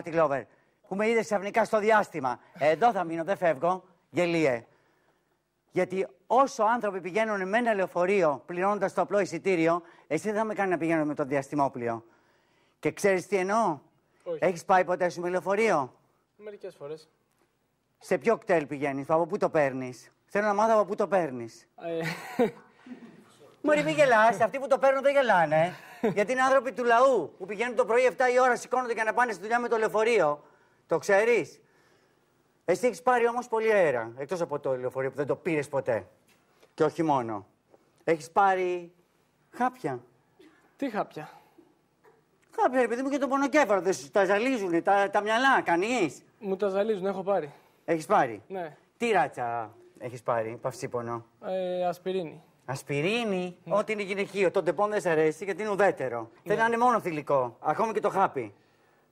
αυτό το Automatic Lover που με είδες ξαφνικά στο διάστημα. Εδώ θα μείνω, δεν φεύγω. Γελίε. Γιατί όσο άνθρωποι πηγαίνουν με ένα λεωφορείο πληρώνοντας το απλό εισιτήριο, εσύ δεν θα με κάνει να πηγαίνω με το διαστημόπλιο. Και ξέρεις τι εννοώ; Όχι. Έχεις πάει ποτέ σου με λεωφορείο; Μερικές φορές. Σε ποιο κτέλ πηγαίνεις, από πού το παίρνεις; Θέλω να μάθω από πού το παίρνεις. Ε, Μωρή, μη γελάς. Αυτοί που το παίρνουν δεν γελάνε. Γιατί είναι άνθρωποι του λαού που πηγαίνουν το πρωί 7 η ώρα, σηκώνονται για να πάνε στη δουλειά με το λεωφορείο. Το ξέρεις. Εσύ έχεις πάρει όμως πολύ αέρα. Εκτός από το λεωφορείο που δεν το πήρες ποτέ. Και όχι μόνο. Έχεις πάρει χάπια. τι χάπια; Χάπια, επειδή μου και το πονοκέφαλο. Δεν σου τα ζαλίζουν τα, τα μυαλά, κανείς. Μου τα ζαλίζουν, έχω πάρει. Έχεις πάρει. Ναι. Τι ράτσα έχεις πάρει, παυσίπονο; Ε, ασπιρίνη. Ασπιρίνη, ό,τι είναι γυναικείο. Το τεπών δεν σ' αρέσει γιατί είναι ουδέτερο. Θέλει να είναι μόνο θηλυκό. Ακόμη και το χάπι.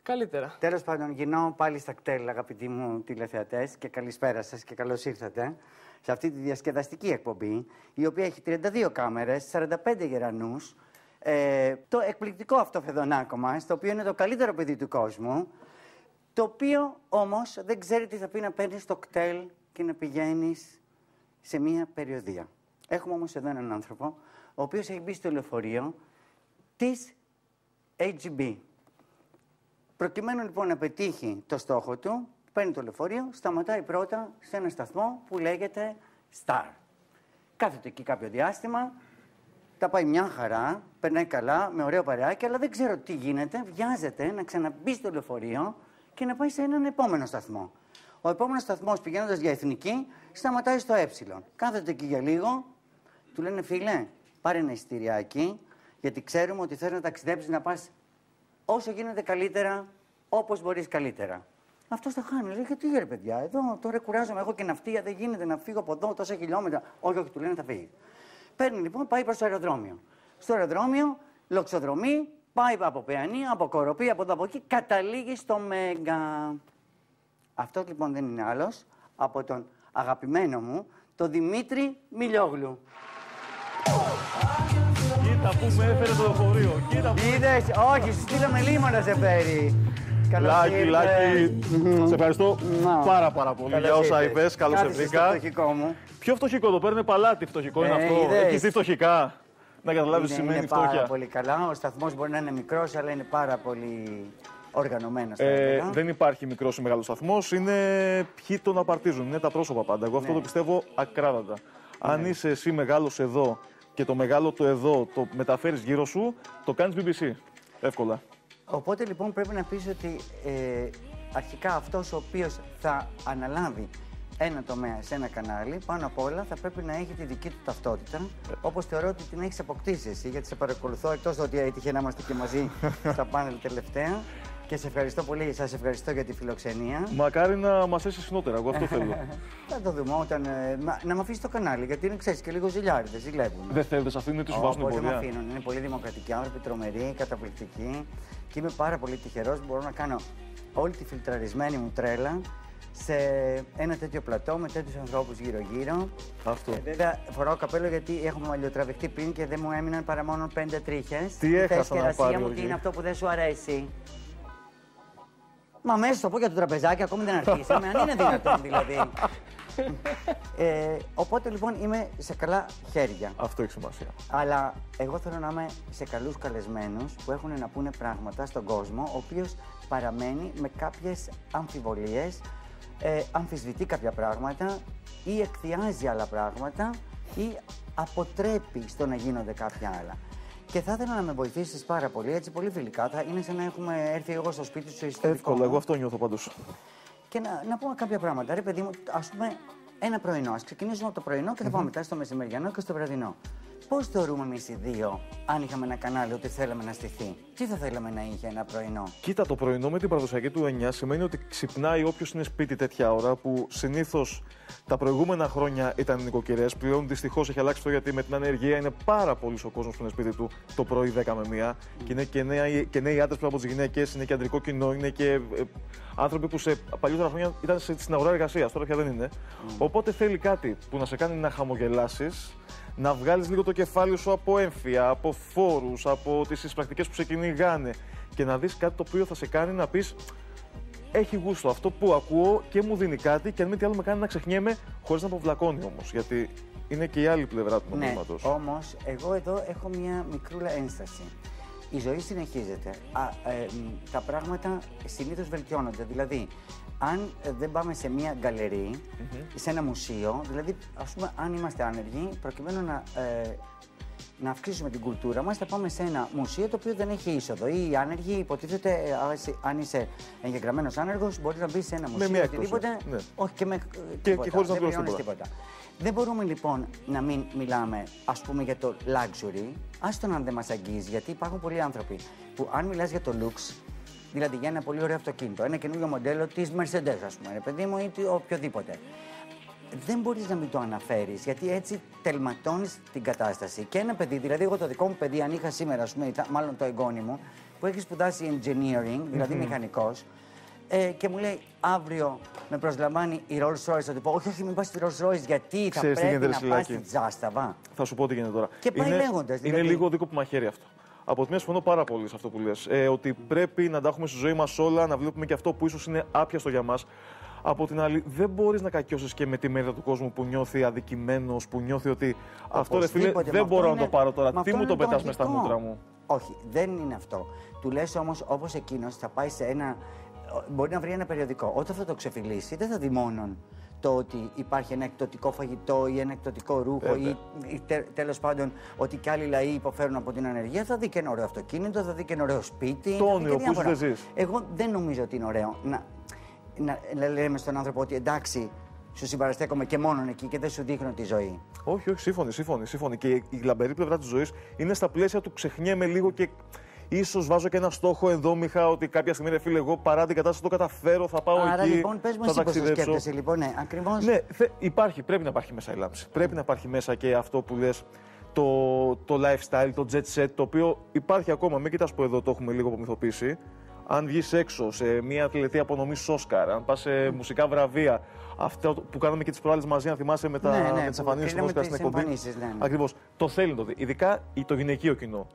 Καλύτερα. Τέλος πάντων, γυρνάω πάλι στα κτέλ, αγαπητοί μου τηλεθεατές, και καλησπέρα σας και καλώς ήρθατε σε αυτή τη διασκεδαστική εκπομπή, η οποία έχει 32 κάμερες, 45 γερανούς. Ε, το εκπληκτικό αυτό φεδονάκο μας, το οποίο είναι το καλύτερο παιδί του κόσμου, το οποίο όμως δεν ξέρει τι θα πει να παίρνεις το κτέλ και να πηγαίνεις σε μία περιοδία. Έχουμε όμως εδώ έναν άνθρωπο, ο οποίος έχει μπει στο λεωφορείο της HGB. Προκειμένου λοιπόν να πετύχει το στόχο του, παίρνει το λεωφορείο, σταματάει πρώτα σε ένα σταθμό που λέγεται Star. Κάθεται εκεί κάποιο διάστημα, τα πάει μια χαρά, περνάει καλά, με ωραίο παρεάκι, αλλά δεν ξέρω τι γίνεται, βιάζεται να ξαναμπεί στο λεωφορείο και να πάει σε έναν επόμενο σταθμό. Ο επόμενος σταθμός πηγαίνοντας για εθνική, σταματάει στο ε. Κάθεται εκεί για λίγο, του λένε φίλε, πάρε ένα εισιτηριάκι, γιατί ξέρουμε ότι θέλει να ταξιδέψεις να πας όσο γίνεται καλύτερα, όπως μπορείς καλύτερα. Αυτό το χάνει. Λέει: Γιατί ρε παιδιά, εδώ τώρα κουράζομαι. Έχω και ναυτία, δεν γίνεται να φύγω από εδώ τόσα χιλιόμετρα. Όχι, όχι, του λένε θα φύγει. Παίρνει λοιπόν, πάει προς το αεροδρόμιο. Στο αεροδρόμιο, λοξοδρομή, πάει από Παιανία, από Κοροπή, από εδώ από εκεί, καταλήγει στο Μέγκα. Αυτός λοιπόν δεν είναι άλλος από τον αγαπημένο μου, τον Δημήτρη Μιλιόγλου. Κοίτα που με έφερε το λεωφορείο. Κοίτα που. Είδες, όχι, σου στείλαμε λίμωνα να σε φέρει. Καλώς Λάκι, ήρθες. Λάκι, σε ευχαριστώ Να. πάρα πάρα πολύ Καλώς για όσα ήρθες. είπες. Καλώς σε Κάθεσαι βρήκα. στο φτωχικό μου. Ποιο φτωχικό εδώ παίρνει παλάτι, φτωχικό είναι Ε, αυτό. είδες. Έχεις δει φτωχικά; Να καταλάβεις τι Είναι, σημαίνει είναι πάρα φτώχεια. πολύ καλά. Ο σταθμός μπορεί να είναι μικρός, αλλά είναι πάρα πολύ οργανωμένος. Ε, δεν υπάρχει μικρός ή μεγάλος σταθμός. Είναι ποιοι τον απαρτίζουν. Είναι τα πρόσωπα πάντα. Εγώ αυτό Ναι. το πιστεύω ακράδαντα. Αν είσαι εσύ μεγάλος εδώ και το μεγάλο το εδώ το μεταφέρεις γύρω σου, το κάνεις BBC. Εύκολα. Οπότε λοιπόν πρέπει να πεις ότι ε, αρχικά αυτός ο οποίος θα αναλάβει ένα τομέα σε ένα κανάλι, πάνω απ' όλα θα πρέπει να έχει τη δική του ταυτότητα, όπως θεωρώ ότι την έχεις αποκτήσει εσύ, γιατί σε παρακολουθώ, εκτός ότι έτυχε να είμαστε και μαζί στα πάνελ τελευταία. Και σε ευχαριστώ πολύ, σας ευχαριστώ για τη φιλοξενία. Μακάρι να μας έσει συχνότερα. Εγώ αυτό θέλω. Θα το δούμε όταν. ε, μα- να με αφήσεις το κανάλι, γιατί είναι ξέρεις και λίγο ζηλιάριδες, ζηλεύουν. Δεν θέλετε, σε αυτήν τη σου βάζουν Όπως δεν με ποδιά. αφήνουν. Είναι πολύ δημοκρατικοί άνθρωποι, τρομεροί, καταπληκτικοί. Και είμαι πάρα πολύ τυχερός που μπορώ να κάνω όλη τη φιλτραρισμένη μου τρέλα σε ένα τέτοιο πλατό με τέτοιους ανθρώπους γύρω-γύρω. Αυτό. Ε, βέβαια, φοράω καπέλο γιατί έχουμε μαλλιοτραβηχτεί πριν και δεν μου έμειναν παρά μόνο πέντε τρίχες. Τι έχασα να πάρει, μου, Οργή; τι είναι αυτό που δεν σου αρέσει; Μα μέσα στο πω για το τραπεζάκι, ακόμη δεν αρχίσαμε. αν είναι δυνατόν δηλαδή. ε, οπότε λοιπόν είμαι σε καλά χέρια. Αυτό έχει σημασία. Αλλά εγώ θέλω να είμαι σε καλούς καλεσμένους που έχουν να πούνε πράγματα στον κόσμο, ο οποίος παραμένει με κάποιες αμφιβολίες, ε, αμφισβητεί κάποια πράγματα ή εκθιάζει άλλα πράγματα ή αποτρέπει στο να γίνονται κάποια άλλα. Και θα ήθελα να με βοηθήσεις πάρα πολύ, έτσι πολύ φιλικά. Θα είναι σαν να έχουμε έρθει εγώ στο σπίτι σου ή στο δικό Εύκολα, μου εγώ αυτό νιώθω πάντως. και να, να πούμε κάποια πράγματα. Ρε παιδί μου, ας πούμε, ένα πρωινό. Α ξεκινήσουμε από το πρωινό και θα πάμε μετά στο μεσημεριανό και στο βραδινό. Πώς θεωρούμε εμείς οι δύο, αν είχαμε ένα κανάλι, ότι θέλαμε να στηθεί; Τι θα θέλαμε να είχε ένα πρωινό; Κοίτα, το πρωινό με την παραδοσιακή του 9 σημαίνει ότι ξυπνάει όποιος είναι σπίτι τέτοια ώρα που συνήθως τα προηγούμενα χρόνια ήταν νοικοκυρές. Πλέον δυστυχώς έχει αλλάξει αυτό γιατί με την ανεργία είναι πάρα πολύ ο κόσμος που είναι σπίτι του το πρωί 10 με 1. Και είναι και, νέα, και νέοι άντρες από τις γυναίκες, είναι και αντρικό κοινό, είναι και ε, άνθρωποι που σε παλιότερα χρόνια ήταν σε- στην αγορά εργασίας, τώρα πια δεν είναι. Οπότε θέλει κάτι που να σε κάνει να χαμογελάσεις, να βγάλεις λίγο το κεφάλι σου από έμφυα, από φόρους, από τις πρακτικέ που σε κυνηγάνε και να δεις κάτι το οποίο θα σε κάνει να πεις έχει γούστο αυτό που ακούω και μου δίνει κάτι και αν μη τι άλλο με κάνει να ξεχνιέμαι χωρίς να αποβλακώνει όμως. Γιατί είναι και η άλλη πλευρά του Ναι, νομίσματος. όμως εγώ εδώ έχω μια μικρούλα ένσταση. Η ζωή συνεχίζεται. Α, ε, μ, τα πράγματα συνήθως βελτιώνονται. Δηλαδή, αν ε, δεν πάμε σε μια γκαλερί, σε ένα μουσείο, δηλαδή, ας πούμε, αν είμαστε άνεργοι, προκειμένου να, ε, να αυξήσουμε την κουλτούρα μας, θα πάμε σε ένα μουσείο το οποίο δεν έχει είσοδο. Ή οι άνεργοι, υποτίθεται, ε, ας, εσύ- αν είσαι εγγεγραμμένος άνεργος, μπορείς να μπεις σε ένα μουσείο, μια έκπτωση, οτιδήποτε, ναι. όχι και με ε, Και- τίποτα, και χωρίς να δεν πληρώσεις πληρώνεις τίποτα. τίποτα. Δεν μπορούμε λοιπόν να μην μιλάμε ας πούμε για το luxury, άστο να δεν μας αγγίζει, γιατί υπάρχουν πολλοί άνθρωποι που αν μιλάς για το looks, δηλαδή για ένα πολύ ωραίο αυτοκίνητο, ένα καινούριο μοντέλο της Mercedes ας πούμε, ρε παιδί μου ή τι- οποιοδήποτε. Δεν μπορείς να μην το αναφέρεις, γιατί έτσι τελματώνεις την κατάσταση. Και ένα παιδί, δηλαδή εγώ το δικό μου παιδί, αν είχα σήμερα, ας πούμε, ήταν- μάλλον το εγγόνι μου, που έχει σπουδάσει engineering, δηλαδή μηχανικός, ε, και μου λέει αύριο με προσλαμβάνει η Rolls Royce. Θα του πω: Όχι, όχι, μην πας στη Rolls Royce, γιατί θα Ξέρεις τι πρέπει γίνεται, να ρε πας Σιλάκη. στη Τζάσταβα. Θα σου πω τι γίνεται τώρα. Και πάει είναι, λέγοντας, Είναι δηλαδή. λίγο δίκο που μαχαίρι αυτό. Από τη μία συμφωνώ πάρα πολύ σε αυτό που λες. Ε, ότι πρέπει να τα έχουμε στη ζωή μας όλα, να βλέπουμε και αυτό που ίσως είναι άπιαστο για μας. Από την άλλη, δεν μπορείς να κακιώσεις και με τη μερίδα του κόσμου που νιώθει αδικημένος, που νιώθει ότι αυτό ρε φίλε Οπωσδήποτε, δεν μα μπορώ αυτό να το είναι- πάρω τώρα. μα Τι αυτό μου το είναι πετάς μες στα αρχικό. μούτρα μου; Όχι, δεν είναι αυτό. Του λες όμως, όπως εκείνος θα πάει σε ένα. Μπορεί να βρει ένα περιοδικό. Όταν θα το ξεφυλίσει, δεν θα δει μόνο το ότι υπάρχει ένα εκπτωτικό φαγητό ή ένα εκπτωτικό ρούχο Βέβαια. ή, ή τε, τέλος πάντων ότι κι άλλοι λαοί υποφέρουν από την ανεργία. Θα δει και ένα ωραίο αυτοκίνητο, θα δει και ένα ωραίο σπίτι. Το θα δει όνειρο και που διάφορα. ίσως δεν ζεις. Εγώ δεν νομίζω ότι είναι ωραίο να, να, να λέμε στον άνθρωπο ότι εντάξει, σου συμπαραστέκομαι και μόνον εκεί και δεν σου δείχνω τη ζωή. Όχι, όχι, σύμφωνοι, σύμφωνοι, σύμφωνοι. Και η λαμπερή πλευρά της ζωής είναι στα πλαίσια του ξεχνιέμαι λίγο και ίσως βάζω και ένα στόχο ενδόμηχα ότι κάποια στιγμή, ρε φίλε, εγώ παρά την κατάσταση το καταφέρω, θα πάω Άρα εκεί. λοιπόν, πες μου θα εσύ πώς το ταξιδέψω. σκέφτεσαι, λοιπόν, ναι, ακριβώς; Ναι, θε, υπάρχει, πρέπει να υπάρχει μέσα η λάμψη. Πρέπει να υπάρχει μέσα και αυτό που λες, το, το lifestyle, το jet set, το οποίο υπάρχει ακόμα. Μην κοιτάς που εδώ το έχουμε λίγο απομυθοποιήσει. Αν βγεις έξω σε μια τελετή απονομής Όσκαρ, αν πας σε μουσικά βραβεία, αυτό που κάναμε και τις προάλλες μαζί, αν θυμάσαι με, τα, Ναι, ναι, με τις που εμφανίσει του κρίναμε Όσκαρ στην τις εκπομπή. εμφανίσεις, ναι, ναι. Ακριβώς. Το θέλει να το δει. Ειδικά το γυναικείο κοινό.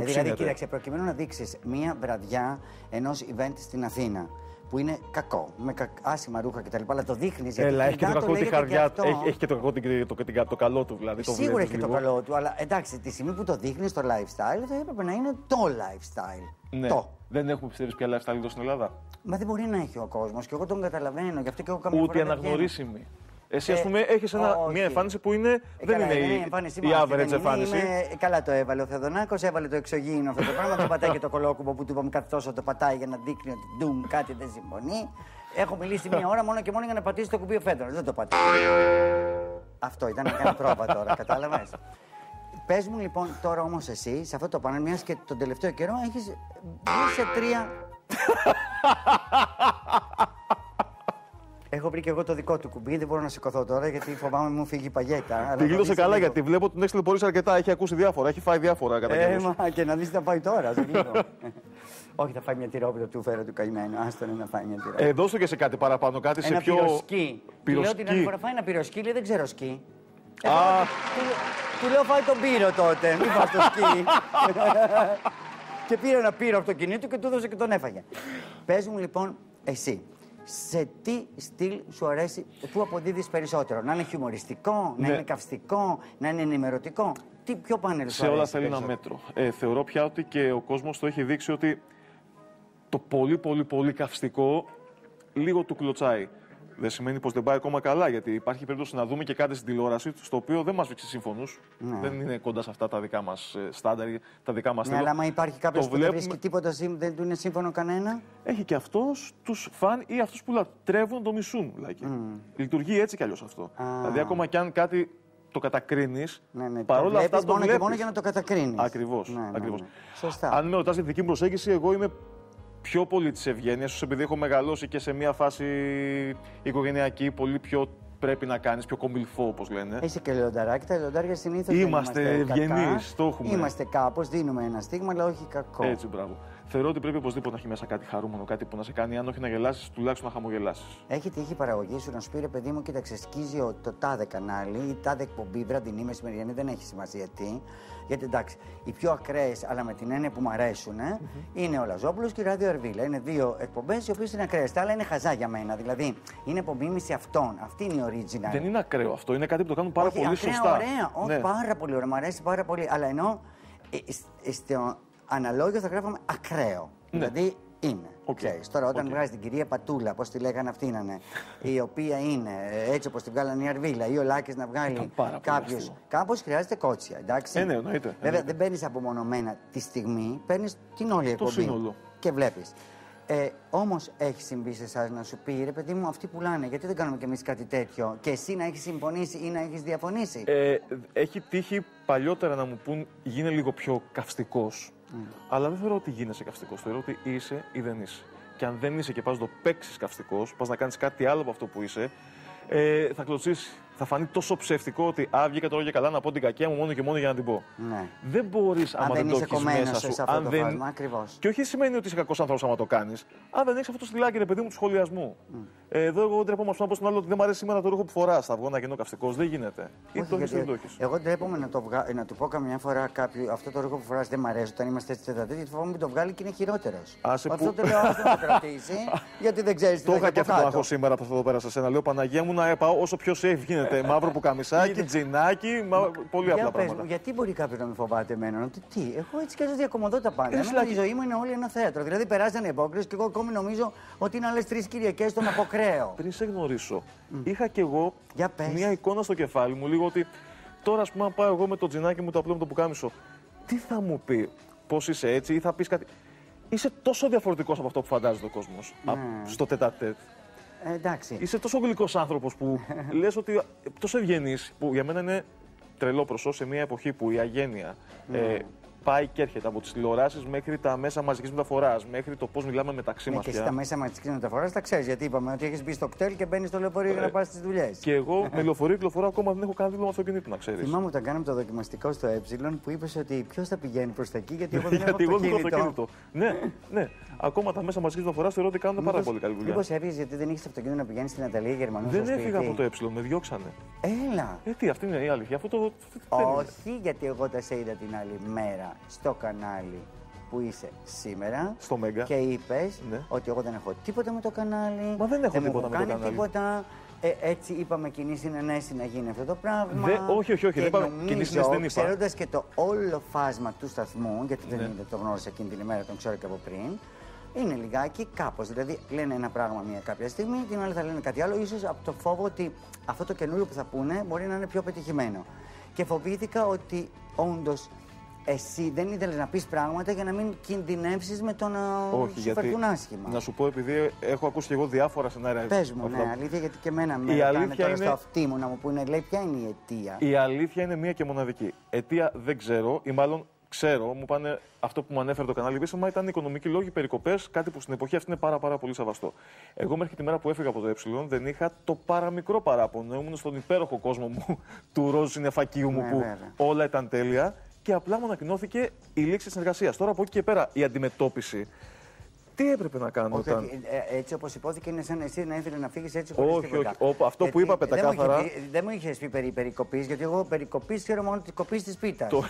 Που Ε, δηλαδή, ξύνεται. κοίταξε, προκειμένου να δείξεις μία βραδιά ενός event στην Αθήνα που είναι κακό, με κα... άσημα ρούχα κτλ. Αλλά το δείχνεις γιατί Έλα, έχει και το φυσικά κακό τη λέγεται χαρδιά αυτό. του. Έχει, έχει και το κακό, την- το, το, το καλό του δηλαδή. Το Σίγουρα βλέπεις έχει και το λίγο. καλό του, αλλά εντάξει, τη στιγμή που το δείχνεις στο lifestyle θα έπρεπε να είναι το lifestyle. Ναι. Το. Δεν έχουμε πιστεύει πια lifestyle εδώ στην Ελλάδα. Μα δεν μπορεί να έχει ο κόσμος και εγώ τον καταλαβαίνω. Γι' αυτό και εγώ καμιά Ούτε φορά δεν βγαίνω. αναγνωρίσιμη. Εσύ, ας Ε, πούμε, έχεις όχι. μια εμφάνιση που είναι, Ε, δεν καλά, είναι η, εμφάνισή η μου, αυτή average δεν είναι. εμφάνιση. Είμαι- καλά το έβαλε ο Θεοδονάκος, έβαλε το εξωγήινο αυτό το πράγμα. δεν πατάει και το κολόκουπο που του είπαμε κάθε τόσο το πατάει για να δείχνει ότι ντουμ κάτι δεν συμφωνεί. Έχω μιλήσει μία ώρα μόνο και μόνο για να πατήσει το κουμπί ο Φέντρο. Δεν το πατάει. αυτό ήταν να κάνει πρόβα τώρα, κατάλαβες. Πες μου λοιπόν τώρα όμως εσύ, σε αυτό το πάνελ, μιας και τον τελευταίο καιρό έχεις βγει σε τρία. Έχω βρει και εγώ το δικό του κουμπί, δεν μπορώ να σηκωθώ τώρα γιατί φοβάμαι μου φύγει η παγέτα. αλλά Τη θα γλίτωσε δεις καλά λίγο. γιατί βλέπω ότι τον έχει τηλεπορήσει αρκετά. Έχει ακούσει διάφορα, έχει φάει διάφορα κατά Ε, καιρούς. μα και να δεις τι θα πάει τώρα, σε λίγο. Όχι, θα φάει μια τυρόπιτα του φέρω του καημένου. Άστο να φάει μια τυρόπιτα. Ε, δώσ' το και σε κάτι παραπάνω, κάτι σε ένα πιο. πυροσκί. Του λέω την άλλη Πυροσκί. φορά φάει ένα πυροσκί, λέει δεν ξέρω σκι. Α. Ε, του, του λέω φάει τον πύρο τότε, μην φας το σκι. και πήρε ένα πύρο από το κινητό και του έδωσε και τον έφαγε. Πες μου λοιπόν, εσύ, σε τι στυλ σου αρέσει, πού αποδίδεις περισσότερο, να είναι χιουμοριστικό, να Ναι. είναι καυστικό, να είναι ενημερωτικό. Τι πιο πάνελ σου Σε αρέσει όλα θέλει ένα περισσότερο; μέτρο. Ε, θεωρώ πια ότι και ο κόσμος το έχει δείξει ότι το πολύ πολύ πολύ καυστικό λίγο του κλωτσάει. Δεν σημαίνει πως δεν πάει ακόμα καλά, γιατί υπάρχει περίπτωση να δούμε και κάτι στην τηλεόραση στο οποίο δεν μας βρίσκει σύμφωνου. Δεν είναι κοντά σε αυτά τα δικά μας στάνταρ, τα δικά μας Ναι, αλλά άμα υπάρχει κάποιος Το που δεν βλέπουμε- βρίσκει τίποτα, σύμ- δεν του είναι σύμφωνο κανένα; Έχει και αυτός τους φαν ή αυτούς που λατρεύουν το μισούν. Λάκη. Λειτουργεί έτσι κι αλλιώς αυτό. Δηλαδή, ακόμα κι αν κάτι το κατακρίνεις, Ναι, ναι, παρόλα το αυτά βλέπεις το μόνο και βλέπεις. μόνο για να το κατακρίνεις. Ακριβώς. Ναι, ναι, ακριβώς. ναι. Σωστά. Αν με ρωτάς τη δική μου προσέγγιση, εγώ είμαι πιο πολύ της ευγένειας, ίσω επειδή έχω μεγαλώσει και σε μια φάση οικογενειακή, πολύ πιο πρέπει να κάνεις, πιο κομιλφό όπως λένε. Είσαι και λιονταράκι. Τα λιοντάρια συνήθως. Είμαστε ευγενείς, το έχουμε. Είμαστε κάπως, δίνουμε ένα στίγμα, αλλά όχι κακό. Έτσι, μπράβο. Θεωρώ ότι πρέπει οπωσδήποτε να έχει μέσα κάτι χαρούμενο, κάτι που να σε κάνει, αν όχι να γελάσεις, τουλάχιστον να χαμογελάσεις. Έχει τύχει η παραγωγή σου να σου πει ρε παιδί μου, κοίταξε, σκίζει ο- το τάδε κανάλι, η τάδε εκπομπή, βραδινή, μεσημεριανή, δεν έχει σημασία τι. Γιατί εντάξει, οι πιο ακραίες, αλλά με την έννοια που μου αρέσουν, ε, είναι ο Λαζόπουλος και η Ράδιο Αρβύλα. Είναι δύο εκπομπές οι οποίες είναι ακραίες. Τα άλλα είναι χαζά για μένα. Δηλαδή, είναι απομίμηση αυτών. Αυτή είναι η original. Δεν είναι ακραίο αυτό, είναι κάτι που το κάνουν πάρα Όχι, πολύ ακραία, σωστά. Ωραία, όχι, Ναι. πάρα πολύ ωραία. Μου αρέσει πάρα πολύ. Αλλά ενώ ε, ε, στο αναλόγιο θα γράφαμε ακραίο. Δηλαδή είναι. Ναι. ΟΚ. Ξέρεις. Τώρα, όταν ΟΚ. βγάζει την κυρία Πατούλα, πώς τη λέγανε αυτή να είναι, η οποία είναι ε, έτσι όπως τη βγάλανε η Αρβίλα, ή ο Λάκης να βγάλει Ήταν πάρα πολύ κάποιο. αστείο. Κάπως χρειάζεται κότσια. Εντάξει. Ε, ναι, εννοείται, Βέβαια, εννοείται. δεν παίρνεις απομονωμένα τη στιγμή, παίρνεις την όλη εκπομπή. σύνολο. Και βλέπεις. Ε, Όμως έχει συμβεί σε εσάς να σου πει ρε παιδί μου, αυτοί πουλάνε, γιατί δεν κάνουμε κι εμείς κάτι τέτοιο. Και εσύ να έχεις συμφωνήσει ή να έχεις διαφωνήσει; Ε, έχει τύχει παλιότερα να μου πούν γίνε λίγο πιο καυστικός. Αλλά δεν θεωρώ ότι γίνεσαι καυστικός. Θεωρώ ότι είσαι ή δεν είσαι. Και αν δεν είσαι και πας να το παίξεις καυστικός, πας να κάνεις κάτι άλλο από αυτό που είσαι, ε, θα κλωτσίσεις. Θα φανεί τόσο ψευτικό ότι α, βγήκα τώρα για καλά να πω την κακία μου μόνο και μόνο για να την πω. Ναι. Δεν μπορείς άμα δεν δεν, το είσαι έχεις κομμένος μέσα σου. σε αυτό αν το δεν... φάσμα, ακριβώς. Και όχι σημαίνει ότι είσαι κακός άνθρωπος άμα το κάνεις. Αν δεν έχεις αυτό το στυλάκι, ρε παιδί μου, του σχολιασμού. Ε, εδώ εγώ ντρέπομαι να πω στον άλλο ότι δεν μου αρέσει σήμερα το ρούχο που φορά. Θα βγω να γίνω καυστικός. Δεν γίνεται. Ή Όχι, το έχεις ή γιατί δεν το έχει. Εγώ ντρέπομαι να, το βγα... να του πω καμιά φορά κάποιου αυτό το ρούχο που φοράς δεν μ' αρέσει όταν είμαστε έτσι τετατέ, γιατί φοβάμαι μην το βγάλει και είναι χειρότερος. Άσε Αυτό που- το λέω άσε να το κρατήσει, γιατί δεν ξέρεις τι Το θα είχα έχει και από αυτό το κάτω. άγχο σήμερα που θα το πέρασα σε ένα. Λέω Παναγία μου να πάω όσο πιο safe γίνεται. Μαύρο που καμισάκι, τζινάκι, μα... πολύ Για απλά πες πράγματα. μου, γιατί μπορεί κάποιος να με φοβάται εμένα, να του τι, εγώ έτσι και έτσι διακομωδώ τα πάντα. Ε, Εμένα Σλάκη. η ζωή μου είναι όλη ένα θέατρο. Δηλαδή περάσανε υπόκριε και εγώ ακόμη νομίζω ότι είναι άλλες τρεις Κυριακές στον αποκραίο. Πριν σε γνωρίσω, είχα κι εγώ Για πες. μια εικόνα στο κεφάλι μου λίγο ότι τώρα, ας πούμε, αν πάω εγώ με το τζινάκι μου το απλό με το πουκάμισο, τι θα μου πει, πώς είσαι έτσι, ή θα πεις κάτι. Είσαι τόσο διαφορετικός από αυτό που φαντάζεται ο κόσμος. Στο τετατέτ. Ε, εντάξει. Είσαι τόσο γλυκός άνθρωπος που λες ότι. τόσο ευγενής, που για μένα είναι τρελό προσώ σε μια εποχή που η αγένεια ε, πάει και έρχεται από τις τηλεοράσεις μέχρι τα μέσα μαζικής μεταφοράς, μέχρι το πώς μιλάμε μεταξύ Ναι, μα και εσύ τα μέσα μαζικής μεταφοράς τα ξέρεις, γιατί είπαμε ότι έχεις μπει στο κτέλ και μπαίνεις στο λεωφορείο για να πας στις δουλειές. Ε, Και εγώ με λεωφορείο κυκλοφορώ ακόμα δεν έχω κάνει δίπλωμα αυτοκινήτου, να ξέρεις. Θυμάμαι όταν κάναμε το δοκιμαστικό στο Ε που είπες ότι ποιος θα πηγαίνει προς τα εκεί, γιατί εγώ δεν έχω Γιατί εγώ δεν έχω αυτοκίνητο. αυτοκίνητο. ναι, ναι. Ακόμα τα μέσα μαζικής μεταφοράς θεωρώ ότι κάνουν πάρα πολύ καλή δουλειά. Μήπως έφυγε γιατί δεν είχε αυτοκίνητο να πηγαίνει στην Αταλία Γερμανού Δεν στο έφυγα από σπίτι. το ε, με διώξανε. Έλα. Ε, τι, αυτή είναι η αλήθεια. Αυτό το. δεν είναι. Όχι, γιατί εγώ τα σε είδα την άλλη μέρα στο κανάλι που είσαι σήμερα. Στο Μέγκα. Και είπες Ναι. ότι εγώ δεν έχω τίποτα με το κανάλι. Μα δεν έχω μου τίποτα έχουν με το κάνει κανάλι. τίποτα. Ε, έτσι είπαμε κοινή συνενέση να γίνει αυτό το πράγμα. Δε- όχι, όχι, όχι, Και δεν είπαμε νομίζω, κοινή συνένεση, δεν είπα. Ξέροντας και το όλο φάσμα του σταθμού, γιατί δεν Ναι. είναι, το γνώρισα εκείνη την ημέρα, τον ξέρω και από πριν. Είναι λιγάκι κάπως. Δηλαδή λένε ένα πράγμα μία κάποια στιγμή, την άλλη θα λένε κάτι άλλο, ίσως από το φόβο ότι αυτό το καινούριο που θα πούνε μπορεί να είναι πιο πετυχημένο. Και φοβήθηκα ότι όντως εσύ δεν ήθελες να πεις πράγματα για να μην κινδυνεύσεις με το να Όχι, σου γιατί. φερθούν άσχημα. Να σου πω, επειδή έχω ακούσει και εγώ διάφορα σενάρια. Πες μου, αυτά. ναι, αλήθεια, γιατί και εμένα με Η ρωτάνε αλήθεια τώρα είναι- στο αυτί μου να μου πούνε, λέει, ποια είναι η αιτία. Η αλήθεια είναι μία και μοναδική. Αιτία δεν ξέρω, ή μάλλον ξέρω, μου πάνε αυτό που μου ανέφερε το κανάλι επίσημα ήταν οικονομικοί λόγοι, περικοπές, κάτι που στην εποχή αυτή είναι πάρα, πάρα πολύ σεβαστό. Εγώ μέχρι τη μέρα που έφυγα από το Ε δεν είχα το παραμικρό παράπονο. Ήμουν στον υπέροχο κόσμο μου, του ροζ συνεφακίου μου, Ναι, που βέβαια. όλα ήταν τέλεια και απλά μου ανακοινώθηκε η λήξη της συνεργασίας. Τώρα από εκεί και πέρα η αντιμετώπιση. Τι έπρεπε να κάνω Όχι, όταν. όχι, ε, έτσι όπως υπόθηκε, είναι σαν εσύ να ήθελε να φύγεις έτσι χωρίς Όχι, τίποτα. όχι. Όπου- αυτό που είπα δεν μου είχε πεντακάθαρα- πει- Δεν μου είχες πει περί περικοπής, γιατί εγώ περικοπής ξέρω μόνο την κοπής της πίτας. Το...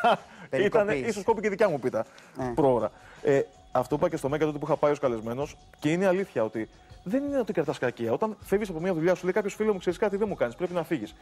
Περικοπής. Ήταν ίσως κόπηκε δικιά μου πίτα. Ναι. Πρόωρα. Ε, αυτό που είπα και στο Μέγκα τότε που είχα πάει ως καλεσμένος και είναι αλήθεια ότι δεν είναι ότι κρατάς κακία. Όταν φεύγεις από μια δουλειά, σου λέει κάποιος φίλος μου, ξέρεις κάτι, δεν μου κάνεις, πρέπει να φύγεις.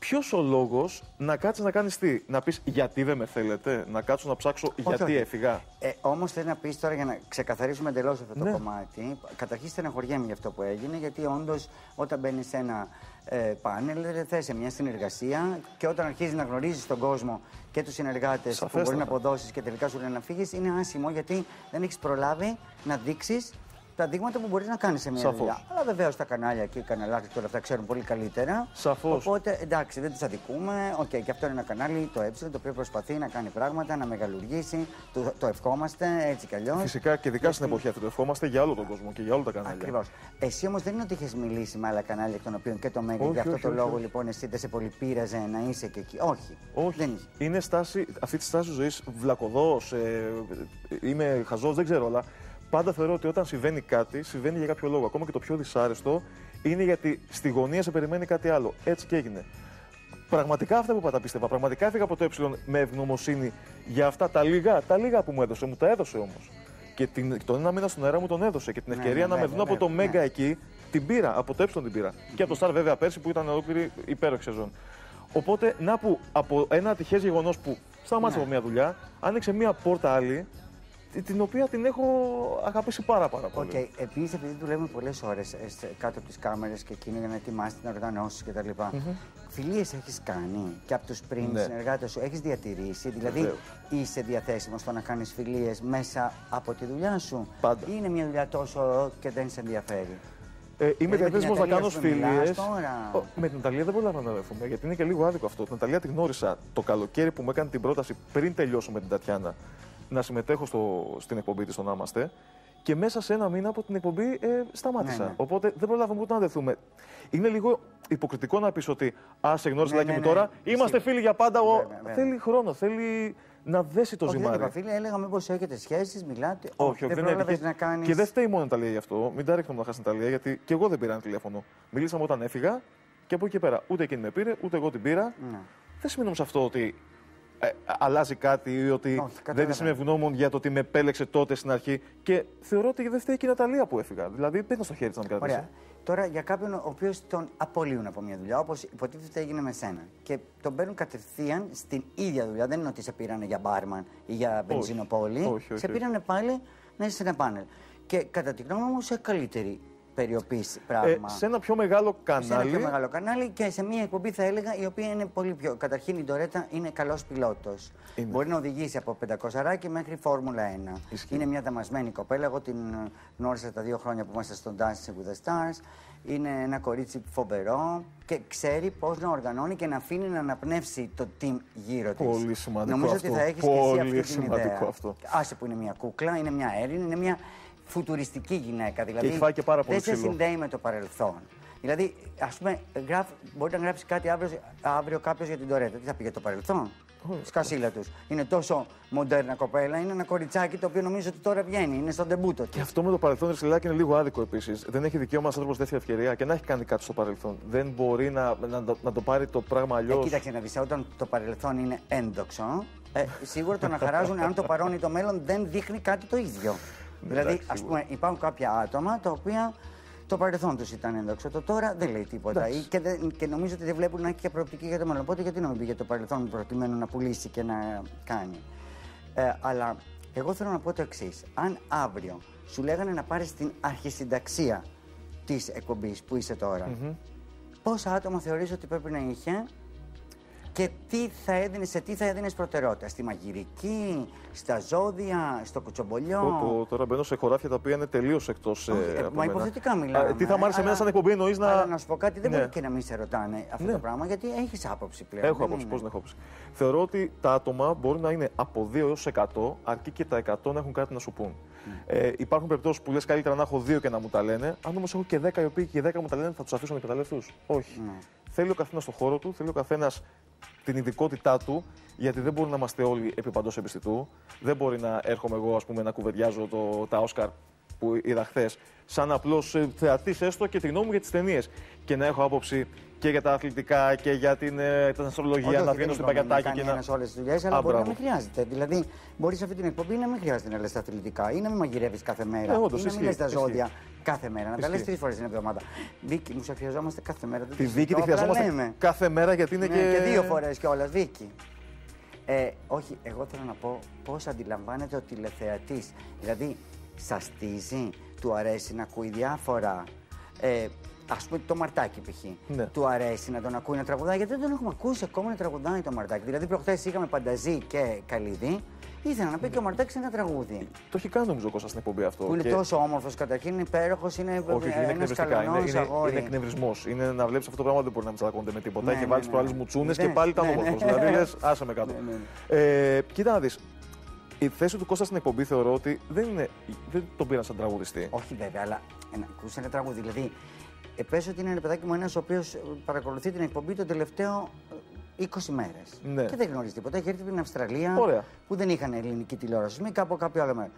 Ποιος ο λόγος να κάτσεις να κάνεις τι, να πεις γιατί δεν με θέλετε, να κάτσω να ψάξω γιατί όχι. έφυγα. Ε, Όμως θέλω να πεις τώρα για να ξεκαθαρίσουμε εντελώς αυτό το Ναι. κομμάτι. Καταρχήν στεναχωριέμαι για αυτό που έγινε, γιατί όντως όταν μπαίνεις σε ένα ε, πάνελ, δεν θες σε μια συνεργασία και όταν αρχίζεις να γνωρίζεις τον κόσμο και τους συνεργάτες που Σαφέστατα. μπορεί να αποδώσεις και τελικά σου λένε να φύγεις, είναι άσχημο γιατί δεν έχεις προλάβει να δείξεις τα δείγματα που μπορείς να κάνεις σε μια Σαφώς. δουλειά. Αλλά βεβαίως τα κανάλια και οι καναλάρχες και όλα αυτά ξέρουν πολύ καλύτερα. Σαφώς. Οπότε εντάξει, δεν τους αδικούμε. ΟΚ, και αυτό είναι ένα κανάλι, το Ε, το οποίο προσπαθεί να κάνει πράγματα, να μεγαλουργήσει. Το, το ευχόμαστε έτσι κι αλλιώς. Φυσικά και ειδικά στην εποχή αυτή το ευχόμαστε για όλο τον κόσμο και για όλα τα κανάλια. Ακριβώς. Εσύ όμως δεν είναι ότι είχες μιλήσει με άλλα κανάλια εκ των οποίων και το Μέγκα. Όχι, Γι' αυτό όχι, το όχι, λόγο όχι. λοιπόν εσύ δεν σε πολύ πείραζε να είσαι και εκεί. Όχι. Όχι. Δεν είχε. Είναι στάση, αυτή τη στάση ζωής βλακοδό, ε, είμαι χαζός, δεν ξέρω, αλλά πάντα θεωρώ ότι όταν συμβαίνει κάτι, συμβαίνει για κάποιο λόγο. Ακόμα και το πιο δυσάρεστο είναι γιατί στη γωνία σε περιμένει κάτι άλλο. Έτσι και έγινε. Πραγματικά αυτά που τα πίστευα. Πραγματικά έφυγα από το Έψιλον με ευγνωμοσύνη για αυτά τα λίγα, τα λίγα που μου έδωσε. Μου τα έδωσε όμως. Και την, τον ένα μήνα στον αέρα μου τον έδωσε. Και την Ναι, ευκαιρία ναι, να με βέβαια, δουν από το βέβαια, Μέγκα ναι. εκεί, την πήρα. Από το Έψιλον την πήρα. Και από το Star βέβαια πέρσι που ήταν ολόκληρη υπέροχη σεζόν. Οπότε να που από ένα ατυχές γεγονός που σταμάτησε Ναι. από μια δουλειά, άνοιξε μια πόρτα άλλη, τη- την οποία την έχω αγαπήσει πάρα πάρα πολύ. ΟΚ, επίσης επειδή δουλεύουμε πολλές ώρες κάτω από τις κάμερες και εκείνο για να ετοιμάσεις την οργανώσεις κτλ. Mm-hmm. Φιλίες έχεις κάνει και από τους πριν Ναι. συνεργάτες σου έχεις διατηρήσει. Δηλαδή Βεβαίως. είσαι διαθέσιμος στο να κάνεις φιλίες μέσα από τη δουλειά σου. Πάντα. Ή είναι μια δουλειά τόσο και δεν σε ενδιαφέρει; Ε, είμαι Δηλαδή, με την διαθέσιμος να Ναταλία, κάνω ας πούμε, μιλάς φιλίες. τώρα; Με την Ναταλία δεν πρόλαβα να βρεθούμε, γιατί είναι και λίγο άδικο αυτό. Την Ναταλία την γνώρισα το καλοκαίρι που μου έκανε την πρόταση πριν τελειώσω με την Τατιάνα να συμμετέχω στο, στην εκπομπή της στον Άμαστε. Και μέσα σε ένα μήνα από την εκπομπή ε, σταμάτησα. Ναι, ναι. Οπότε δεν προλάβαμε ούτε να δεθούμε. Είναι λίγο υποκριτικό να πεις ότι Α, σε γνώρισα Ναι, ναι, ναι, μου ναι. τώρα. Είμαστε Ισχύει. φίλοι για πάντα. Ο... Βέβαια, βέβαια. Θέλει χρόνο, θέλει να δέσει το Όχι, δεν ζυμάρι. είπα φίλε, έλεγα μήπως έχετε σχέσεις, μιλάτε. Όχι, όχι, δεν δεν πρόλαβες έτυχε. να κάνει. Και δεν φταίει μόνο η Ιταλία γι' αυτό. Μην τα ρίχνουμε να χάσει την Ιταλία, γιατί και εγώ δεν πήρα ένα τηλέφωνο. Μιλήσαμε όταν έφυγα και από εκεί και πέρα ούτε εκείνη με πήρε, ούτε εγώ την πήρα. Ναι. Δεν σημαίνει όμως αυτό ότι ε, αλλάζει κάτι ή ότι Όχι, δεν καταλαβαίνω. τη είμαι ευγνώμων για το ότι με επέλεξε τότε στην αρχή. Και θεωρώ ότι δεν φταίει και η Ναταλία που έφυγα. Δηλαδή δεν ήταν στο χέρι της να με κρατήσει. Ωραία. Τώρα για κάποιον ο οποίος τον απολύουν από μια δουλειά, όπως υποτίθεται έγινε με σένα, και τον παίρνουν κατευθείαν στην ίδια δουλειά. Δεν είναι ότι σε πήρανε για μπάρμαν ή για βενζινοπόλη. Όχι, όχι, σε όχι. πήρανε πάλι να είσαι σε ένα πάνελ. Και κατά τη γνώμη μου σε καλύτερη περιοποίηση πράγμα. Ε, σε ένα πιο μεγάλο Σε ένα κανάλι. πιο μεγάλο κανάλι και σε μια εκπομπή θα έλεγα η οποία είναι πολύ πιο. Καταρχήν η Ντορέτα είναι καλός πιλότος. Είναι. Μπορεί να οδηγήσει από 500 μέχρι Φόρμουλα 1. Ισχύει. Είναι μια δαμασμένη κοπέλα. Εγώ την ε, γνώρισα τα δύο χρόνια που είμαστε στον Dancing with the Stars. Είναι ένα κορίτσι φοβερό και ξέρει πώς να οργανώνει και να αφήνει να αναπνεύσει το team γύρω της. Πολύ σημαντικό Νομίζω αυτό. ότι θα έχεις και Πολύ εσύ αυτή την σημαντικό ιδέα. αυτό. Άσε που είναι μια κούκλα, είναι μια Έλληνη, είναι μια φουτουριστική γυναίκα. Δηλαδή έχει φάει και πάρα πολύ δεν σε ξύλο. συνδέει με το παρελθόν. Δηλαδή, ας πούμε, γράφ, μπορεί να γράψει κάτι αύριο, αύριο κάποιος για την Τωρέτα. Τι θα πει για το παρελθόν; Σκασίλα τους. Είναι τόσο μοντέρνα κοπέλα, είναι ένα κοριτσάκι το οποίο νομίζω ότι τώρα βγαίνει, είναι στον τεμπούτο του. Και αυτό με το παρελθόν Ρεσιλάκη είναι λίγο άδικο επίσης. Δεν έχει δικαίωμα ένας άνθρωπος δεύτερη ευκαιρία και να έχει κάνει κάτι στο παρελθόν. Δεν μπορεί να, να, το- να το πάρει το πράγμα Ε, αλλιώς. κοίταξε να δεις, όταν το παρελθόν είναι έντοξο, ε, σίγουρα το να χαράζουν αν το παρόν ή το μέλλον δεν δείχνει κάτι το ίδιο. Δηλαδή, εντάξει, ας πούμε, υπάρχουν κάποια άτομα τα οποία το παρελθόν τους ήταν έντοξο. Το τώρα δεν λέει τίποτα. Εντάξει. Ή Και, δεν- και νομίζω ότι δεν βλέπουν να έχει και προοπτική για το μέλλον. Οπότε γιατί να μην πει για το παρελθόν προκειμένου να πουλήσει και να κάνει. Ε, αλλά εγώ θέλω να πω το εξής. Αν αύριο σου λέγανε να πάρεις την αρχισυνταξία της εκπομπής που είσαι τώρα, πόσα άτομα θεωρείς ότι πρέπει να είχε και τι θα έδινε, σε τι θα έδινες προτεραιότητα. Στη μαγειρική, στα ζώδια, στο κουτσομπολιό; Πω, πω, τώρα μπαίνω σε χωράφια τα οποία είναι τελείως εκτός. Όχι, ε, μα υποθετικά μιλάμε. τι θα μ' άρεσε αλλά- εμένα σαν εκπομπή, εννοείς να. Αλλά να σου πω κάτι, δεν Ναι. μπορεί και να μην σε ρωτάνε αυτό Ναι. το πράγμα, γιατί έχεις άποψη πλέον. Έχω δεν άποψη, είναι. πώς να έχω άποψη. Θεωρώ ότι τα άτομα μπορεί να είναι από 2 έως 100, αρκεί και τα 100 να έχουν κάτι να σου πούν. Ε, υπάρχουν περιπτώσεις που λες καλύτερα να έχω 2 και να μου τα λένε. Αν όμως έχω και 10 οι οποίοι και οι 10 μου τα λένε, θα τους αφήσω να εκμεταλλευτού. Όχι. Ναι. Θέλει ο καθένας το χώρο του, θέλει ο καθένας την ειδικότητά του, γιατί δεν μπορεί να είμαστε όλοι επί παντός εμπιστητού. Δεν μπορεί να έρχομαι εγώ, ας πούμε, να κουβεντιάζω το, τα Όσκαρ που είδα χθες, σαν απλός θεατής έστω και τη γνώμη μου για τις ταινίες. Και να έχω άποψη και για τα αθλητικά και για την, ε, την αστρολογία, Όχι, να όχι, βγαίνω δεν στην είπαμε παγιατάκι να και κάνει να. ένας όλες τις δουλειές, αλλά Α, μπορεί να μπράβο. μην χρειάζεται. Δηλαδή, μπορείς σε αυτή την εκπομπή να μην χρειάζεται να λες τα αθλητικά ή να μην μαγειρεύεις κάθε μέρα. Ε, όντως, ή να μην ισχύει, λες τα ισχύει. ζώδια κάθε μέρα. Να τα λες Ισχύει. τρεις φορές την εβδομάδα. Βίκυ, μου σε χρειαζόμαστε κάθε μέρα. δεν Τη το Βίκη τη συζητώ, απλά χρειαζόμαστε λέμε. κάθε μέρα γιατί είναι Ναι, και. και δύο φορές κιόλας, Βίκυ. Ε, όχι, εγώ θέλω να πω πώς αντιλαμβάνεται ο τηλεθεατής. Δηλαδή, σαστίζει, του αρέσει να ακούει διάφορα. Ε, Α πούμε το Μαρτάκι π.χ. Ναι. Του αρέσει να τον ακούει να τραγουδάει, γιατί δεν τον έχουμε ακούσει ακόμα να τραγουδάει το Μαρτάκι. Δηλαδή, προχθές είχαμε Πανταζή και Καλίδη Ήθελα να πει και ο Μαρτάκη ένα τραγούδι. Το έχει κάνει νομίζω ο Κώστας στην εκπομπή αυτό. Που είναι και- τόσο όμορφος καταρχήν, είναι υπέροχος, είναι Όχι, όχι, είναι ένας εκνευριστικά. Είναι, καλονός είναι, αγόρι. είναι εκνευρισμός. Είναι να βλέπεις αυτό το πράγμα δεν μπορεί να μην τσακώνεται με τίποτα. Ναι, Έχει ναι, βάλει τι ναι. προάλλε μουτσούνε και Ναι, πάλι ήταν ναι, όμορφος. ναι. Δηλαδή λες, άσε με κάτω. Ναι, ναι, Ε, κοίτα να δεις. Η θέση του Κώστα στην εκπομπή θεωρώ ότι δεν, είναι, δεν τον πήραν σαν τραγουδιστή. Όχι βέβαια, αλλά να ακούσει ένα τραγούδι. Δηλαδή, ε, πες ότι είναι ένα παιδάκι μου ένας ο οποίος παρακολουθεί την εκπομπή τον τελευταίο ε, 20 μέρες. Ναι. Και δεν γνωρίζει τίποτα. Έχει έρθει από την Αυστραλία Ωραία. που δεν είχαν ελληνική τηλεόραση. Μη κάπου κάποιο άλλο μέρος.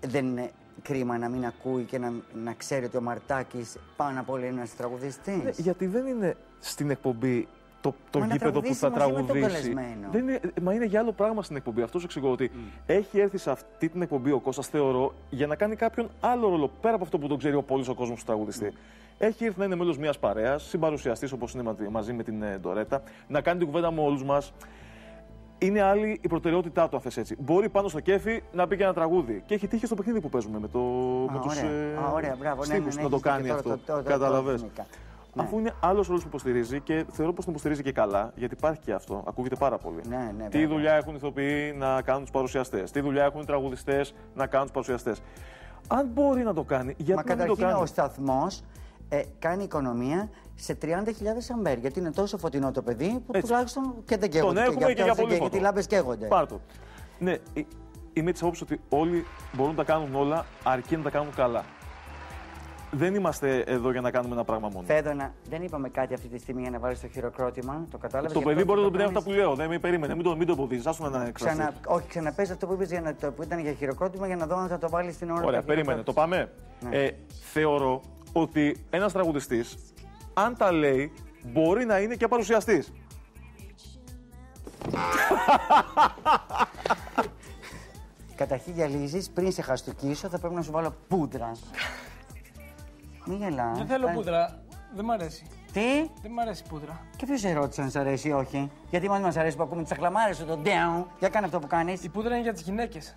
Δεν είναι κρίμα να μην ακούει και να, να ξέρει ότι ο Μαρτάκης πάνω απ' όλα είναι ένας τραγουδιστής; Ναι, γιατί δεν είναι στην εκπομπή το, το Μα να γήπεδο που θα τραγουδήσει μαζί με τον τραγουδήσει. καλεσμένο. Δεν είναι, μα είναι για άλλο πράγμα στην εκπομπή. Αυτό σου εξηγώ ότι έχει έρθει σε αυτή την εκπομπή ο Κώστας θεωρώ για να κάνει κάποιον άλλο ρόλο πέρα από αυτό που τον ξέρει ο πολύ ο κόσμος του τραγουδιστή. Έχει έρθει να είναι μέλος μιας παρέας, συμπαρουσιαστής όπως είναι μαζί- μαζί με την ε, Ντορέτα, να κάνει την κουβέντα με όλους μας. Είναι άλλη η προτεραιότητά του, αν θες έτσι. Μπορεί πάνω στο κέφι να πει και ένα τραγούδι. Και έχει τύχει στο παιχνίδι που παίζουμε με, το, με τους ωραία. Α, ωραία, μπράβο, ναι, στίχους ναι, ναι, να το έχεις κάνει δίκιο, αυτό. τώρα το- το- το- Καταλαβες. Το θυμήθηκα. Ναι. Αφού είναι άλλος ρόλος που υποστηρίζει και θεωρώ πως τον υποστηρίζει και καλά, γιατί υπάρχει και αυτό. Ακούγεται πάρα πολύ. Ναι, ναι, Τι βέβαια. δουλειά έχουν οι ηθοποιοί να κάνουν τους παρουσιαστές, τι δουλειά έχουν οι τραγουδιστές να κάνουν τους παρουσιαστές; Αν μπορεί να το κάνει, γιατί Μα να μην το καταρχήν κάνει; ο σταθμός ε, κάνει οικονομία σε 30.000 αμπέρ. Γιατί είναι τόσο φωτεινό το παιδί που Έτσι. τουλάχιστον και δεν καίγονται. Τον έχουμε και για πολύ Γιατί φωτό. οι λάμπες καίγονται. Πάρ' το. Ναι, ε, είμαι της άποψης ότι όλοι μπορούν να τα κάνουν όλα αρκεί να τα κάνουν καλά. Δεν είμαστε εδώ για να κάνουμε ένα πράγμα μόνο. Φέδωνα, δεν είπαμε κάτι αυτή τη στιγμή για να βάλεις το χειροκρότημα. Το κατάλαβες. Το παιδί μπορεί να το πει αυτά που λέω. Δεν με περίμενε. Μην το, μην το εμποδίζεις. Άσου να εκφραστεί. Ξανα... Όχι, ξαναπες αυτό που είπες για να το... που ήταν για χειροκρότημα για να δω αν θα το βάλεις στην ώρα. Ωραία, του περίμενε. Το χειροκρότημα. πάμε. Ναι. Ε, θεωρώ ότι ένας τραγουδιστής, αν τα λέει, μπορεί να είναι και παρουσιαστής. Καταρχήν γυαλίζεις, πριν σε χαστούκίσω θα πρέπει να σου βάλω πούδρα. Μην γελάς. Δεν θέλω Ε, πούδρα. Δεν μ' αρέσει. Τι; Δεν μ' αρέσει πούδρα. Και ποιος σε ρώτησε αν σ' αρέσει ή όχι; Γιατί μα μας αρέσει που ακούμε τις αχλαμάρες σου, το down. Για κάνε αυτό που κάνεις. Η πούδρα είναι για τις γυναίκες.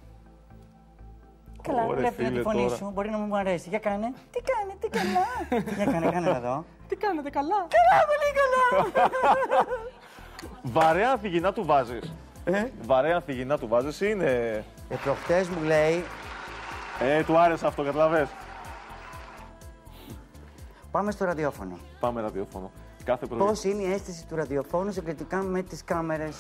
Καλά, Ωραία, βλέπει φίλε, τη φωνή τώρα. σου. Μπορεί να μην μου αρέσει. Για κάνε. Τι κάνει, τι καλά. Για κάνε, κάνε να δω. Τι κάνετε καλά. Καλά, πολύ καλά. Βαρέα ανθυγινά του βάζεις. ε, Βαρέα ανθυγινά του βάζεις είναι. ε, προχτές μου λέει, Ε, του άρεσε αυτό, καταλαβες. Πάμε στο ραδιόφωνο. Πάμε ραδιόφωνο. Κάθε πρωί. Πώς είναι η αίσθηση του ραδιοφώνου συγκριτικά με τις κάμερες;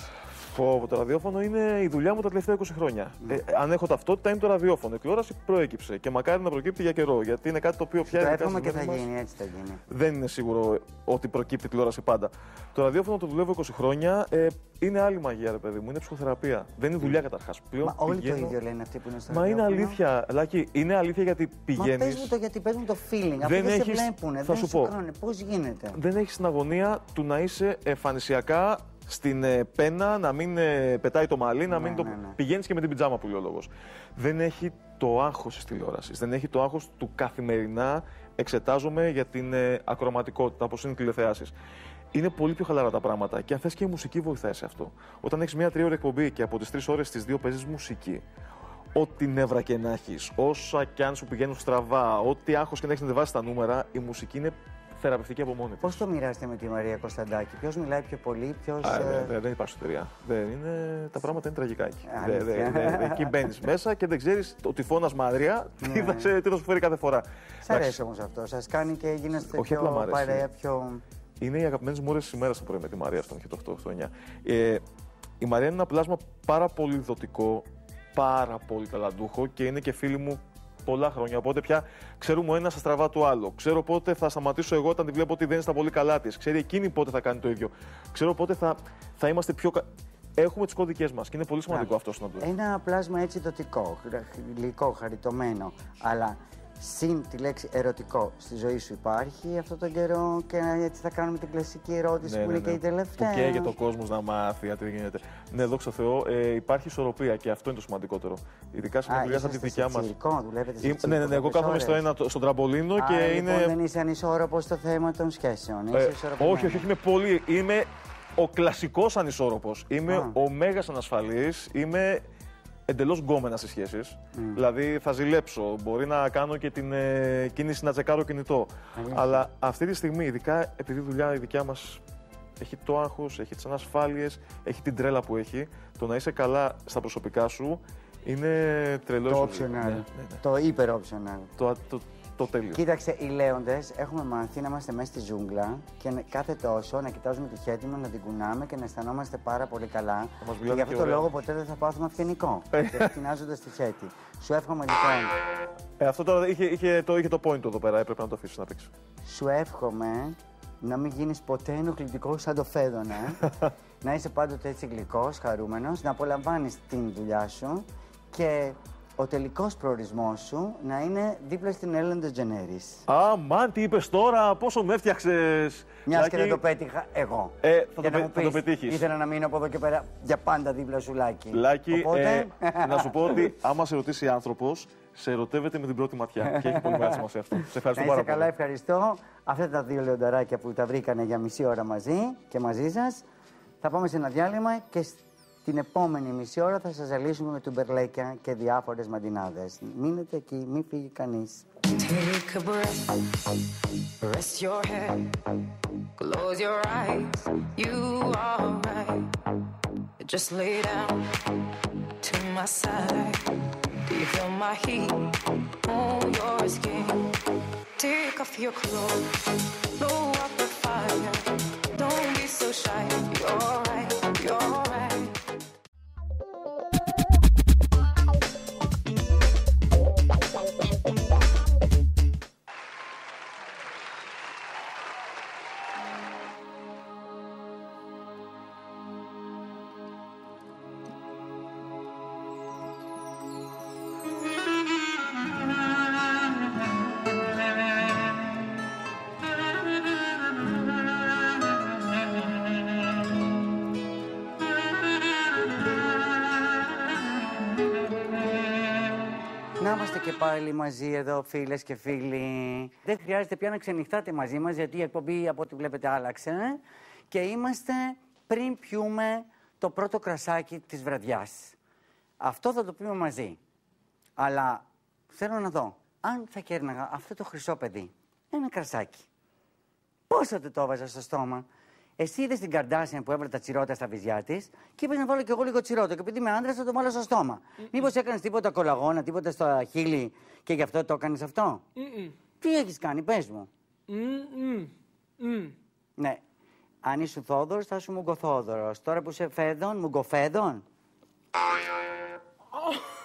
Φόβο, το ραδιόφωνο είναι η δουλειά μου τα τελευταία 20 χρόνια. Ε, αν έχω ταυτότητα είναι το ραδιόφωνο. Η τηλεόραση προέκυψε και μακάρι να προκύπτει για καιρό. Γιατί είναι κάτι το οποίο πια το ειδικά εύχομαι στις και θα μέρες μας, γίνει, έτσι θα γίνει. Δεν είναι σίγουρο ότι προκύπτει τηλεόραση πάντα. Το ραδιόφωνο το δουλεύω 20 χρόνια. Ε, είναι άλλη μαγεία, ρε παιδί μου. Είναι ψυχοθεραπεία. Δεν είναι δουλειά καταρχάς. Μα όλοι το ίδιο λένε αυτοί που είναι στο Μα είναι ραδιόφωνο. αλήθεια, Λάκη, είναι αλήθεια γιατί Μα πηγαίνει. πες μου το γιατί πες μου το feeling. Αφού Δεν δεν, σε έχεις- βλέπουνε, θα δεν σου σου πω. κάνουν. Πώς γίνεται; δεν έχεις την αγωνία του να είσαι εμφανισιακά στην ε, πένα, να μην ε, πετάει το μαλλί, να Ναι, μην το. ναι, ναι. Πηγαίνεις και με την πιτζάμα που λέει ο λόγος. Δεν έχει το άγχος της τηλεόρασης. Δεν έχει το άγχος του καθημερινά εξετάζομαι για την ε, ακροματικότητα, όπω είναι οι τηλεθεάσεις. Είναι πολύ πιο χαλαρά τα πράγματα και αν θες και η μουσική βοηθάει σε αυτό. Όταν έχεις μια τρίωρη εκπομπή και από τις τρεις ώρες στις δύο παίζεις μουσική, ό,τι νεύρα και να έχεις, όσα και αν σου πηγαίνουν στραβά, ό,τι άγχος και να έχεις ανεβάσει τα νούμερα, η μουσική είναι θεραπευτική από μόνη της. Πώς το μοιράστε με τη Μαρία Κωνσταντάκη, ποιος μιλάει πιο πολύ, ποιος... Α, ε, δε- δε- δεν υπάρχει σωτηρία. Δεν είναι, τα πράγματα είναι τραγικά εκεί. Αλήθεια. Δε- δε- δε- δε- εκεί μπαίνεις μέσα και δεν ξέρεις ο τυφώνας Μάδρια τι, Ναι. θα σε- τι θα σου φέρει κάθε φορά. Σ' αρέσει όμως αυτό, σας κάνει και γίνεστε Όχι απλά μ' πιο αρέσει. παρέα, πιο... Είναι οι αγαπημένε μου ώρες τη ημέρας το πρωί με τη Μαρία στον και το 8, το 9. Ε, η Μαρία είναι ένα πλάσμα πάρα πολύ δοτικό, πάρα πολύ ταλαντούχο και είναι και φίλη μου πολλά χρόνια. Οπότε πια ξέρουμε ο ένας στα στραβά του άλλο. Ξέρω πότε θα σταματήσω εγώ όταν τη βλέπω ότι δεν είναι στα πολύ καλά της. Ξέρει εκείνη πότε θα κάνει το ίδιο. Ξέρω πότε θα, θα είμαστε πιο. κα- Έχουμε τις κώδικέ μας και είναι πολύ σημαντικό αυτό να το Ένα πλάσμα έτσι δοτικό, γλυκό, χαριτωμένο, αλλά συν τη λέξη ερωτικό στη ζωή σου υπάρχει αυτό τον καιρό και έτσι θα κάνουμε την κλασική ερώτηση που είναι και η τελευταία. Ναι, Που καίγεται ο κόσμος να μάθει γιατί δεν γίνεται. Ναι, δόξα τω Θεώ, ε, υπάρχει ισορροπία και αυτό είναι το σημαντικότερο. Ειδικά σε μια Α, δουλειά σαν τη είσαστε δικιά σε μας. τσιρικό, δουλεύετε σε τσιρικό Ναι, ναι, ναι. Εγώ κάποιες κάθομαι στο ώρες. ένα το- στον τραμπολίνο και Άρα, είναι. Λοιπόν, δεν είσαι ανισόρροπος στο θέμα των σχέσεων. Είσαι Ε, ισορροπημένος. όχι, όχι, όχι, είμαι πολύ. Είμαι ο κλασικός ανισόρροπος. Είμαι Α. ο μέγας ανασφαλής. Είμαι εντελώς γκόμενα στι σχέσεις. Δηλαδή θα ζηλέψω. Μπορεί να κάνω και την ε, κίνηση να τσεκάρω κινητό. Αλήθεια. Αλλά αυτή τη στιγμή, ειδικά επειδή η δουλειά η δικιά μας έχει το άγχος, έχει τις ανασφάλειες, έχει την τρέλα που έχει. Το να είσαι καλά στα προσωπικά σου είναι τρελός. Το ζωή. optional. Ναι, ναι, ναι. Το υπερ optional. Το, το, το τέλειο. Κοίταξε, οι λέοντες έχουμε μάθει να είμαστε μέσα στη ζούγκλα και να- κάθε τόσο να κοιτάζουμε τη χέτη μας, να την κουνάμε και να αισθανόμαστε πάρα πολύ καλά. μας Και μιλάνε γι' αυτό και το ωραία. λόγο ποτέ δεν θα πάθουμε αυγενικό. Ε. Κοιτάζοντα τη χέτη. Σου εύχομαι λοιπόν, Ε, αυτό τώρα είχε, είχε, το, είχε το point εδώ πέρα, έπρεπε να το αφήσεις να παίξει. σου εύχομαι να μην γίνεις ποτέ ενοχλητικός σαν το φέδωνα. να είσαι πάντοτε έτσι γλυκός, χαρούμενος, να απολαμβάνεις την δουλειά σου και ο τελικός προορισμός σου να είναι δίπλα στην Ellen DeGeneres. Α, μαν, τι είπες τώρα, πόσο με έφτιαξες. Μιας και δεν το πέτυχα εγώ. Ε, θα Για το να πε- μου θα το πεις, πετύχεις. Ήθελα να μείνω από εδώ και πέρα για πάντα δίπλα σου, Λάκη. Λάκη, Οπότε... ε, να σου πω ότι άμα σε ρωτήσει άνθρωπος, σε ερωτεύεται με την πρώτη ματιά. και έχει πολύ μεγάλη σημασία αυτό. Σε Να ευχαριστώ είστε πάρα καλά, πολύ. ευχαριστώ. Αυτά τα δύο λεονταράκια που τα βρήκανε για μισή ώρα μαζί και μαζί σας. Θα πάμε σε ένα διάλειμμα και στην επόμενη μισή ώρα θα σα ζαλίσουμε με τουμπερλέκια και διάφορε μαντινάδε. Μείνετε εκεί, μην φύγει κανεί. Take a breath, rest your head, close your eyes. You are right. Just lay down to my side. Do you feel my heat on your skin? Take off your clothes, blow up the fire. Don't be so shy. You're right, you're πάλι μαζί εδώ, φίλες και φίλοι. Δεν χρειάζεται πια να ξενυχτάτε μαζί μας, γιατί η εκπομπή από ό,τι βλέπετε άλλαξε. Και είμαστε πριν πιούμε το πρώτο κρασάκι της βραδιάς. Αυτό θα το πούμε μαζί. Αλλά θέλω να δω, αν θα κέρναγα αυτό το χρυσό παιδί, ένα κρασάκι, πώς θα του το έβαζα στο στόμα. Εσύ είδες την Καρδάσια που έβαλε τα τσιρότα στα βυζιά της και είπες να βάλω κι εγώ λίγο τσιρότο. Και επειδή είμαι άντρας, θα το βάλω στο στόμα. Μήπως έκανες τίποτα κολαγόνα, τίποτα στα χείλη και γι' αυτό το έκανες αυτό; Μμμ. Τι έχεις κάνει, πες μου. Μμμ. Μμμ. Ναι. Αν ήσουν Θόδωρος, θα σου Μουγκοθόδωρος. Τώρα που είσαι Φέδων, Μουγκοφέδων.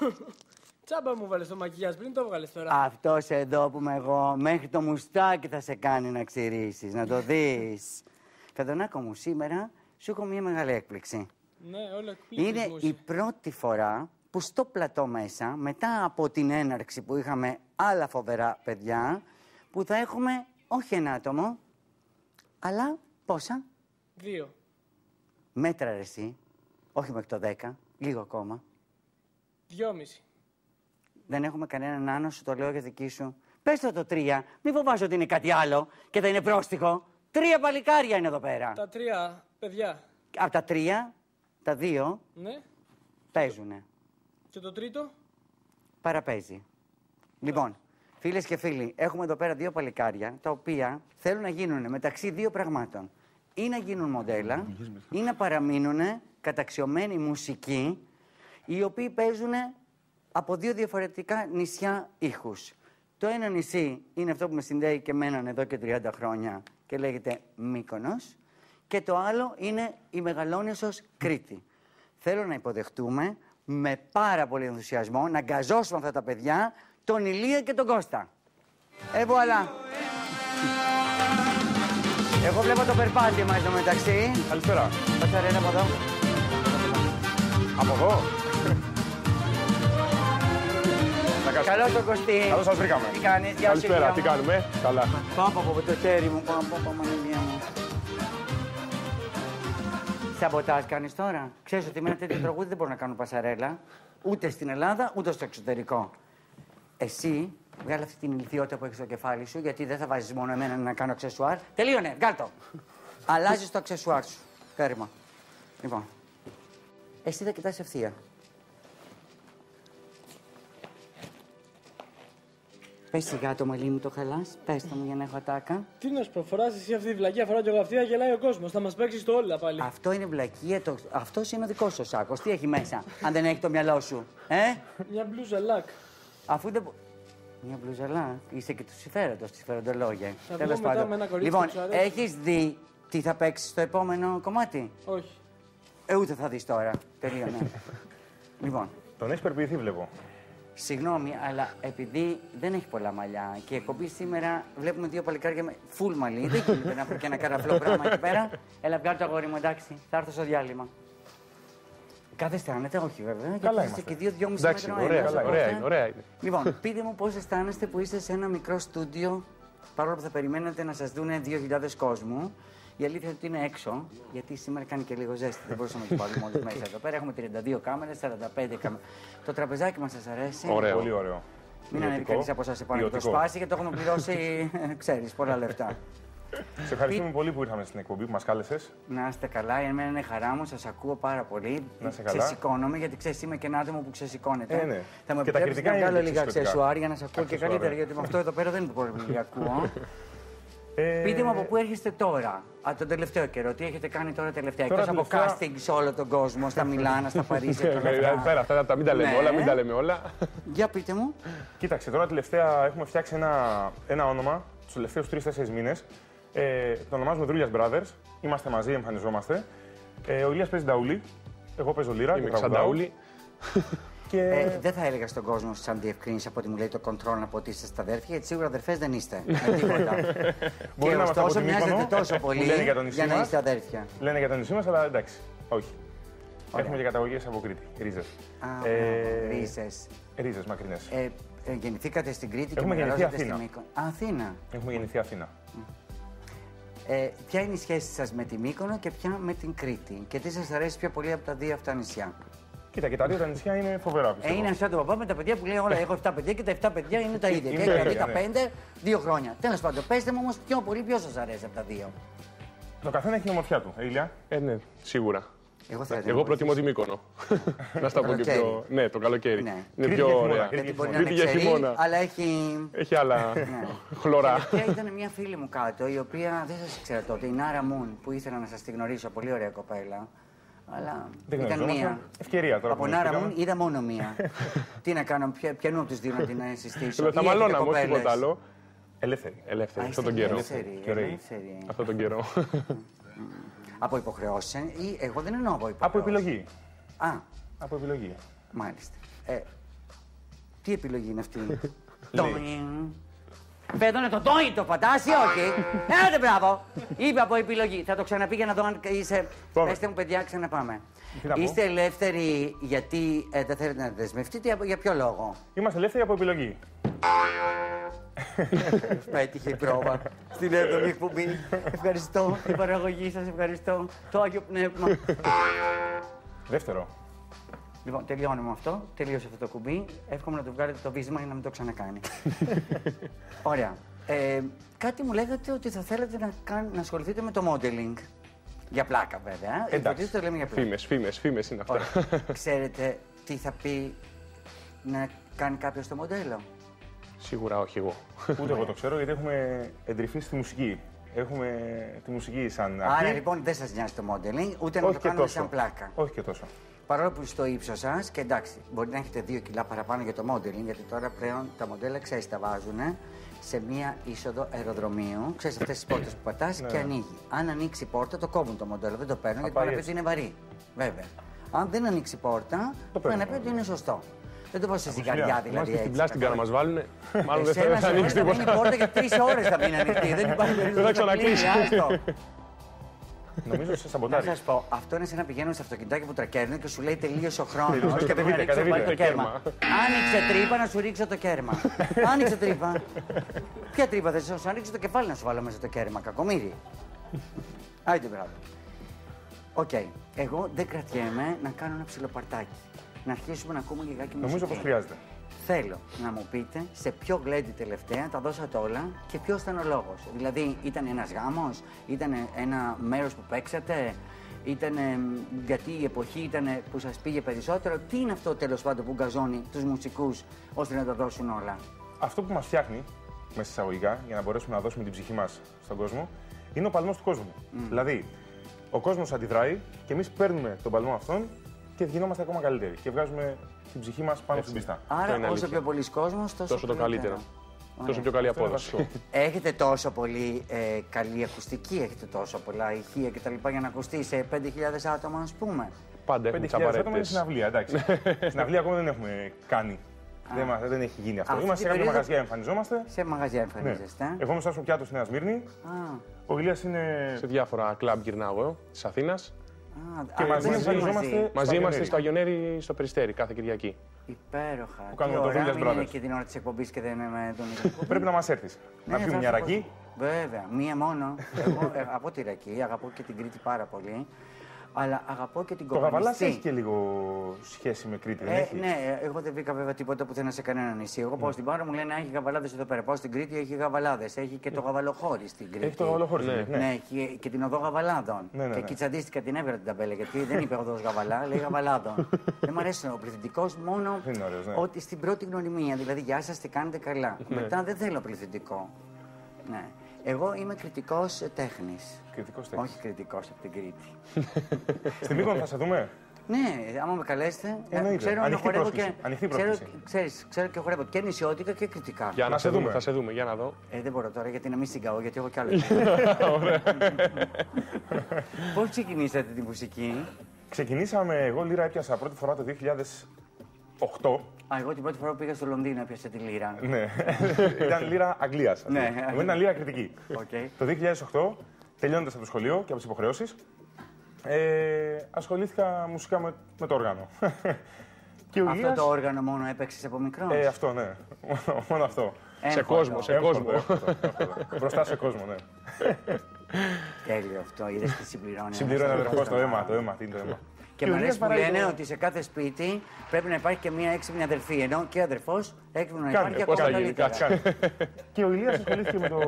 Τσάμπα μου βάλες το μακιγιάζ πριν το βγάλε τώρα. Αυτός εδώ που είμαι εγώ, μέχρι το μουστάκι θα σε κάνει να ξηρίσει, να το δεις. Φεδονάκο μου, σήμερα σου έχω μια μεγάλη έκπληξη. Ναι, όλα Είναι εκπληκτισμούς. η πρώτη φορά που στο πλατό μέσα, μετά από την έναρξη που είχαμε άλλα φοβερά παιδιά, που θα έχουμε όχι ένα άτομο, αλλά πόσα, Δύο. μέτρα ρε εσύ, όχι μέχρι το 10, λίγο ακόμα. Δυόμιση. Δεν έχουμε κανέναν άνω, σου το λέω για δική σου. Πες το το τρία, μη φοβάσαι ότι είναι κάτι άλλο και θα είναι πρόστιχο. Τρία παλικάρια είναι εδώ πέρα. Τα τρία παιδιά. Από τα τρία, τα δύο Ναι. παίζουνε. Και το τρίτο; Παραπέζει. Λοιπόν, φίλες και φίλοι, έχουμε εδώ πέρα δύο παλικάρια τα οποία θέλουν να γίνουν μεταξύ δύο πραγμάτων. Ή να γίνουν μοντέλα, ή να παραμείνουν καταξιωμένοι μουσικοί, οι οποίοι παίζουν από δύο διαφορετικά νησιά ήχους. Το ένα νησί είναι αυτό που με συνδέει και μέναν εδώ και 30 χρόνια και λέγεται Μύκονος και το άλλο είναι η Μεγαλόνισσος Κρήτη. Θέλω να υποδεχτούμε με πάρα πολύ ενθουσιασμό να γκαζώσουμε αυτά τα παιδιά, τον Ηλία και τον Κώστα. Ε, βουαλά. Εγώ βλέπω το περπάτι μας εδώ μεταξύ. Καλησπέρα. Πατσαρένα από εδώ. Από εδώ. Να κάτσουμε. Καλό το Κωστή. Καλώς σας βρήκαμε. Τι κάνεις, γεια σου, Καλησπέρα, Ηλία τι μου. κάνουμε. Καλά. Πάω από το χέρι μου, πάω από Παναγία μου. Σαμποτάζ κάνεις τώρα; Ξέρεις ότι με ένα τέτοιο τραγούδι δεν μπορώ να κάνω πασαρέλα. Ούτε στην Ελλάδα, ούτε στο εξωτερικό. Εσύ, βγάλε αυτή την ηλικιότητα που έχεις στο κεφάλι σου, γιατί δεν θα βάζεις μόνο εμένα να κάνω αξεσουάρ. Τελείωνε, βγάλ' το. Αλλάζεις το αξεσουάρ σου. Κέρμα. Λοιπόν, εσύ θα κοιτάς ευθεία. Πες σιγά το μαλλί μου το χαλάς. Πες το μου για να έχω ατάκα. Τι να σου πω, φοράς εσύ αυτή τη βλακία, φορά και εγώ αυτή, γελάει ο κόσμος. Θα μας παίξεις το όλα πάλι. Αυτό είναι βλακία. Το... Αυτός είναι ο δικός σου σάκος. Τι έχει μέσα, αν δεν έχει το μυαλό σου. Ε; Μια μπλούζα λακ. Αφού δεν. μπο- Μια μπλουζαλά. Είσαι και του συμφέροντος, της συμφεροντολόγια. Θα Τέλος βγω μετά πάντων. με ένα κορίτσι Λοιπόν, που σου αρέσει. έχεις δει τι θα παίξεις στο επόμενο κομμάτι; Όχι. Ε, ούτε θα δεις τώρα. Τελείωνε. λοιπόν, Τον έχεις περποιηθεί, βλέπω. Συγγνώμη, αλλά επειδή δεν έχει πολλά μαλλιά και η εκπομπή σήμερα βλέπουμε δύο παλικάρια με full μαλλί, δεν γίνεται να έχω και ένα καραφλό πράγμα εκεί πέρα. Έλα, βγάλω το αγόρι μου, εντάξει, θα έρθω στο διάλειμμα. Κάθεστε άνετα, όχι βέβαια. γιατί είστε είμαστε. και δύο-δυόμιση Εντάξει, μέτρα ο ωραία, ένας, καλά, οπότε- ωραία είναι, ωραία είναι. Λοιπόν, πείτε μου πώς αισθάνεστε που είστε σε ένα μικρό στούντιο, παρόλο που θα περιμένετε να σας δούνε 2.000 κόσμου. Η αλήθεια είναι ότι είναι έξω, γιατί σήμερα κάνει και λίγο ζέστη. Δεν μπορούσαμε να το βάλουμε όλους μέσα εδώ πέρα. Έχουμε 32 κάμερες, 45 κάμερες. Το τραπεζάκι μας σας αρέσει. Ωραίο. Πολύ ωραίο. Μην ανέβει Ποιοτικό. κανείς από εσάς επάνω και το Ποιοτικό. σπάσει, γιατί το έχουμε πληρώσει, ξέρεις, πολλά λεφτά. Σε ευχαριστούμε πολύ που ήρθαμε στην εκπομπή που μας κάλεσες. Να είστε καλά, εμένα είναι χαρά μου, σας ακούω πάρα πολύ. Να είστε καλά. Ξεσηκώνομαι, γιατί ξέρεις είμαι και ένα άτομο που ξεσηκώνεται. Ε, ναι. Θα μου Και τα επιτρέψετε κριτικά να είναι βγάλω και λίγα ξεσηκωτικά. αξεσουάρ για να σας ακούω και Αξεσουάρ, καλύτερα, ε. γιατί με αυτό εδώ πέρα δεν είναι πολύ ακούω. Ε, Πείτε μου από πού έρχεστε τώρα, από τον τελευταίο καιρό, τι έχετε κάνει τώρα τελευταία; Τώρα Εκτός από τελευταία- casting σε όλο τον κόσμο, στα Μιλάνα, στα Παρίσια και όλα αυτά. Πέρα αυτά τα μην τα λέμε Ναι. όλα, μην τα λέμε όλα. Για πείτε μου. Κοίταξε, τώρα τελευταία έχουμε φτιάξει ένα, ένα όνομα τους τελευταίους 3-4 μήνες. Ε, το ονομάζουμε Δρούλιας Brothers. Είμαστε μαζί, εμφανιζόμαστε. Ε, ο Ηλίας παίζει νταούλι. Εγώ παίζω λίρα. Είμαι και τραγουδάω. ξανταούλη. Και Ε, δεν θα έλεγα στον κόσμο σαν διευκρίνηση από ό,τι μου λέει το κοντρόλ να πω ότι είστε στα αδέρφια, γιατί σίγουρα αδερφές δεν είστε. Με τίποτα. Μπορεί και να είμαστε από ωστόσο τη Μύκονο, μοιάζετε τόσο ε, πολύ που λένε για το νησί για να μας. είστε αδέρφια. λένε για το νησί μα, αλλά εντάξει. Όχι. Έχουμε και καταγωγές από Κρήτη. Ρίζες. Α, Ε, Ρίζες. Ρίζες μακρινές. Ε, ε, γεννηθήκατε στην Κρήτη Έχουμε και γεννηθεί μεγαλώσατε στη Αθήνα. Μύκονο. Α, Αθήνα. Έχουμε γεννηθεί Αθήνα. Ε, ποια είναι η σχέση σας με τη Μύκονο και ποια με την Κρήτη; Και τι σας αρέσει πιο πολύ από τα δύο αυτά νησιά; Κοίτα, και τα δύο τα νησιά είναι φοβερά, Ε, πιστεύω. είναι σαν το παπά με τα παιδιά που λέει όλα. Έχω 7 παιδιά και τα 7 παιδιά είναι τα ίδια. Είναι και τα έχει ίδια, ναι. 15, δύο χρόνια. Τέλος πάντων, πέστε μου όμως πιο πολύ ποιος σας αρέσει από τα δύο. Το καθένα έχει την ομορφιά του. Ε, Ηλία. Ε, ναι, σίγουρα. Εγώ θα Εγώ προτιμώ τη Μύκονο. Να στα πω και πιο. καλοκαίρι. Ναι, το καλοκαίρι. Ναι. Είναι Κρήτη πιο για χειμώνα, ωραία. Κρήτη Γιατί μπορεί να Κρήτη είναι για ξερή, χειμώνα. αλλά έχει. Έχει άλλα χλωρά. Ποια ήταν μια φίλη μου κάτω, η οποία δεν σας ήξερα τότε, η Νάρα Μουν, που ήθελα να σας τη γνωρίσω. Πολύ ωραία κοπέλα. Αλλά Δεν ήταν γνωριζόμαστε. μία. Ευκαιρία τώρα Από που Νάρα γνωριστήκαμε. Μουν είδα μόνο μία. Τι να κάνω, ποια- ποιανού από τους δύο να την ε, συστήσω. Θα Ή μαλώναμε, έχετε όχι κοπέλες; τίποτα άλλο. Ελεύθερη. Ελεύθερη, Α, αυτόν είστε τον καιρό. ελεύθεροι, Και ωραίοι. ελεύθεροι. Αυτόν τον καιρό. Από υποχρεώσει ή εγώ δεν εννοώ από υποχρεώσει. Από επιλογή. Α, Από επιλογή. μάλιστα. Ε, τι επιλογή είναι αυτή; Λέει. Τόιν. Παιδώνε το τόιν το φαντάσι, όχι. Έλατε μπράβο. Είπε από επιλογή. Θα το ξαναπεί για να δω αν είσαι. Πάμε. Πετε μου, παιδιά, ξαναπάμε. Τι να πω; Είστε ελεύθεροι γιατί ε, δεν θέλετε να δεσμευτείτε, για- για ποιο λόγο; Είμαστε ελεύθεροι από επιλογή. Πέτυχε η πρόβα στην έβδομη εκπομπή. Ευχαριστώ την παραγωγή σας, ευχαριστώ το Άγιο Πνεύμα. Δεύτερο. Λοιπόν, τελειώνουμε αυτό. Τελείωσε αυτό το κουμπί. Εύχομαι να το βγάλετε το βίσμα για να μην το ξανακάνει. Ωραία. Ε, κάτι μου λέγατε ότι θα θέλετε να, κάν, να ασχοληθείτε με το modeling. Για πλάκα, βέβαια. Εντάξει. Υποτίθεται το λέμε για πλάκα. Φήμες, φήμες, φήμες είναι αυτά. Ωραία. Ξέρετε τι θα πει να κάνει κάποιος το μοντέλο; Σίγουρα όχι εγώ. Ούτε εγώ το ξέρω γιατί έχουμε εντρυφεί στη μουσική. Έχουμε τη μουσική σαν αρχή. Άρα λοιπόν δεν σας νοιάζει το modeling, ούτε να Όχι το και κάνουμε τόσο. σαν πλάκα. Όχι και τόσο. Παρόλο που στο ύψος σας, και εντάξει, μπορεί να έχετε δύο κιλά παραπάνω για το modeling, γιατί τώρα πλέον τα μοντέλα ξέρεις, τα βάζουν σε μία είσοδο αεροδρομίου. Ξέρεις αυτές τις πόρτες που πατάς Ναι. και ανοίγει. Αν ανοίξει η πόρτα, το κόβουν το μοντέλο, δεν το παίρνουν γιατί πάει πάνε να πει ότι έτσι. είναι βαρύ. Βέβαια. Αν δεν ανοίξει η πόρτα, Το πάνε να παίρνουν. πει ότι είναι σωστό. Δεν το βάζω στην Αποσυλιά. καρδιά δηλαδή. Είμαστε στην έτσι, πλάστικα να μα βάλουν. Μάλλον δεν θα- Εσένα δεν θα σε ανοίξει θα μείνει η τίποτα. πόρτα για τρεις ώρες θα μείνει ανοιχτή. Δεν υπάρχει περίπτωση Δεν θα να κλείσει, ξανακλείσει. Άστο. Νομίζω σε Να σαμποτάρι. σας πω, αυτό είναι σαν να πηγαίνουν σε αυτοκινητάκι που τρακέρνουν και σου λέει τελείωσε ο χρόνος. Τελείωσε, και πρέπει να κατεβείτε, ρίξω πάλι το κατεβείτε. κέρμα. Άνοιξε τρύπα να σου ρίξω το κέρμα. Άνοιξε τρύπα. Ποια τρύπα δεν σου ανοίξει το κεφάλι να σου βάλω μέσα το κέρμα, κακομίρι. Άιντε μπράβο. Οκ. Εγώ δεν κρατιέμαι να κάνω ένα ψιλοπαρτάκι. Να αρχίσουμε να ακούμε λιγάκι μουσική. Νομίζω πως χρειάζεται. Θέλω να μου πείτε σε ποιο γλέντι τελευταία τα δώσατε όλα και ποιος ήταν ο λόγος. Δηλαδή, ήταν ένας γάμος, ήταν ένα μέρος που παίξατε, ήταν γιατί η εποχή ήταν που σας πήγε περισσότερο. Τι είναι αυτό τέλος πάντων που γκαζώνει τους μουσικούς ώστε να τα δώσουν όλα; αυτό που μας φτιάχνει, μέσα εισαγωγικά, για να μπορέσουμε να δώσουμε την ψυχή μας στον κόσμο, είναι ο παλμός του κόσμου. Δηλαδή, ο κόσμος αντιδράει και εμείς παίρνουμε τον παλμό αυτόν και γινόμαστε ακόμα καλύτεροι. Και βγάζουμε την ψυχή μας πάνω στην πίστα. Άρα, είναι όσο αλήθεια. πιο πολλοί κόσμος, τόσο, Τόσο το καλύτερο. Τόσο πιο καλή Αυτό είναι απόδοση. βασικό. Έχετε τόσο πολύ ε, καλή ακουστική, έχετε τόσο πολλά ηχεία κτλ. για να ακουστεί σε 5.000 άτομα, ας πούμε. Πάντα έχουμε 5.000 τι άτομα είναι απαραίτητε. συναυλία, εντάξει. συναυλία ακόμα δεν έχουμε κάνει. Δεν, μας- δεν έχει γίνει αυτό. Αυτή Είμαστε σε την κάποια περίοδο- μαγαζιά, εμφανιζόμαστε. Σε μαγαζιά Ναι. εμφανίζεστε. ε; Εγώ είμαι στο Πιάτος στη Νέα Σμύρνη. Α, Ο Ηλίας είναι. Σε διάφορα κλαμπ γυρνάω εγώ της Αθήνας. Α, Και α, μαζί δεν είστε εμφανιζόμαστε. Μαζί στο είμαστε Αγιονέρι. στο Αγιονέρι στο Περιστέρι κάθε Κυριακή. Υπέροχα. Που κάνουμε Τι το ωραία, Villas μην είναι Brothers. και την ώρα της εκπομπής και δεν είναι με τον Ιρακό. Πρέπει να μας έρθεις. Ναι, να πιούμε θα μια έρθω ρακή. πώς- Βέβαια, μία μόνο. Εγώ ε, αγαπώ τη ρακή, αγαπώ και την Κρήτη πάρα πολύ. Αλλά αγαπώ και την Το γαβαλά κομμανιστή. έχει και λίγο σχέση με Κρήτη, δεν Ε, έχεις; ναι, εγώ δεν βρήκα βέβαια τίποτα πουθενά σε κανένα νησί. Εγώ πάω στην Πάρο μου λένε «Α, έχει γαβαλάδες εδώ πέρα. Πάω στην Κρήτη, έχει γαβαλάδες. Έχει και το γαβαλοχώρι στην Κρήτη. Έχει το γαβαλοχώρι, Ναι. ναι. Ναι, έχει και την οδό Γαβαλάδων. Ναι, ναι, και ναι. εκεί τσαντίστηκα την έβγαλα την ταμπέλα γιατί δεν είπε οδός Γαβαλά, λέει Γαβαλάδων. δεν μου αρέσει ο πληθυντικός μόνο Δεν είναι ωραίος, ναι. ότι στην πρώτη γνωριμία. Δηλαδή, γεια σας, τι κάνετε καλά. Μετά δεν θέλω πληθυντικό. Ναι. Εγώ είμαι κριτικός τέχνης. Κριτικός τέχνης. Όχι κριτικός από την Κρήτη. Στην Μύκονο θα σε δούμε; Ναι, άμα με καλέσετε, Εννοείται. ξέρω να Ανοιχτή χορεύω πρόσκληση. και. Ανοιχτή ξέρω, πρόσκληση. ξέρεις, ξέρω και χορεύω και νησιώτικα και κριτικά. Για να σε σε δούμε, δούμε. θα σε δούμε, για να δω. Ε, δεν μπορώ τώρα γιατί να μην συγκαώ, γιατί έχω κι άλλο. Πώς ξεκινήσατε τη μουσική, Ξεκινήσαμε, εγώ λίρα έπιασα πρώτη φορά το 2008. Α, εγώ την πρώτη φορά που πήγα στο Λονδίνο έπιασα τη λίρα. Ναι, ήταν λίρα Αγγλίας. Ναι. Εγώ ήταν λύρα κρητική. ΟΚ. Το 2008, τελειώνοντας από το σχολείο και από τις υποχρεώσεις, ε, ασχολήθηκα μουσικά με, με το όργανο. και ο Αυτό Ηλίας, το όργανο μόνο έπαιξες από μικρός; ε, αυτό, ναι. Μόνο- Μόνο αυτό. Σε κόσμο, σε κόσμο. Εύκολο, εύκολο. Μπροστά σε κόσμο, ναι. Τέλειο αυτό, είδες τι συμπληρώνει. Συμπληρώνει ένας αδερφός το άλλος. αίμα, το αίμα, τι είναι το αίμα. Και ο μου αρέσει Ηλίας που βαράει λένε το- ότι σε κάθε σπίτι πρέπει να υπάρχει και μία έξυπνη αδερφή. Ενώ και αδερφός έξυπνο να Κάνε, υπάρχει πώς ακόμα θα γίνει, καλύτερα. κάτσε. Και ο Ηλίας ασχολήθηκε με το.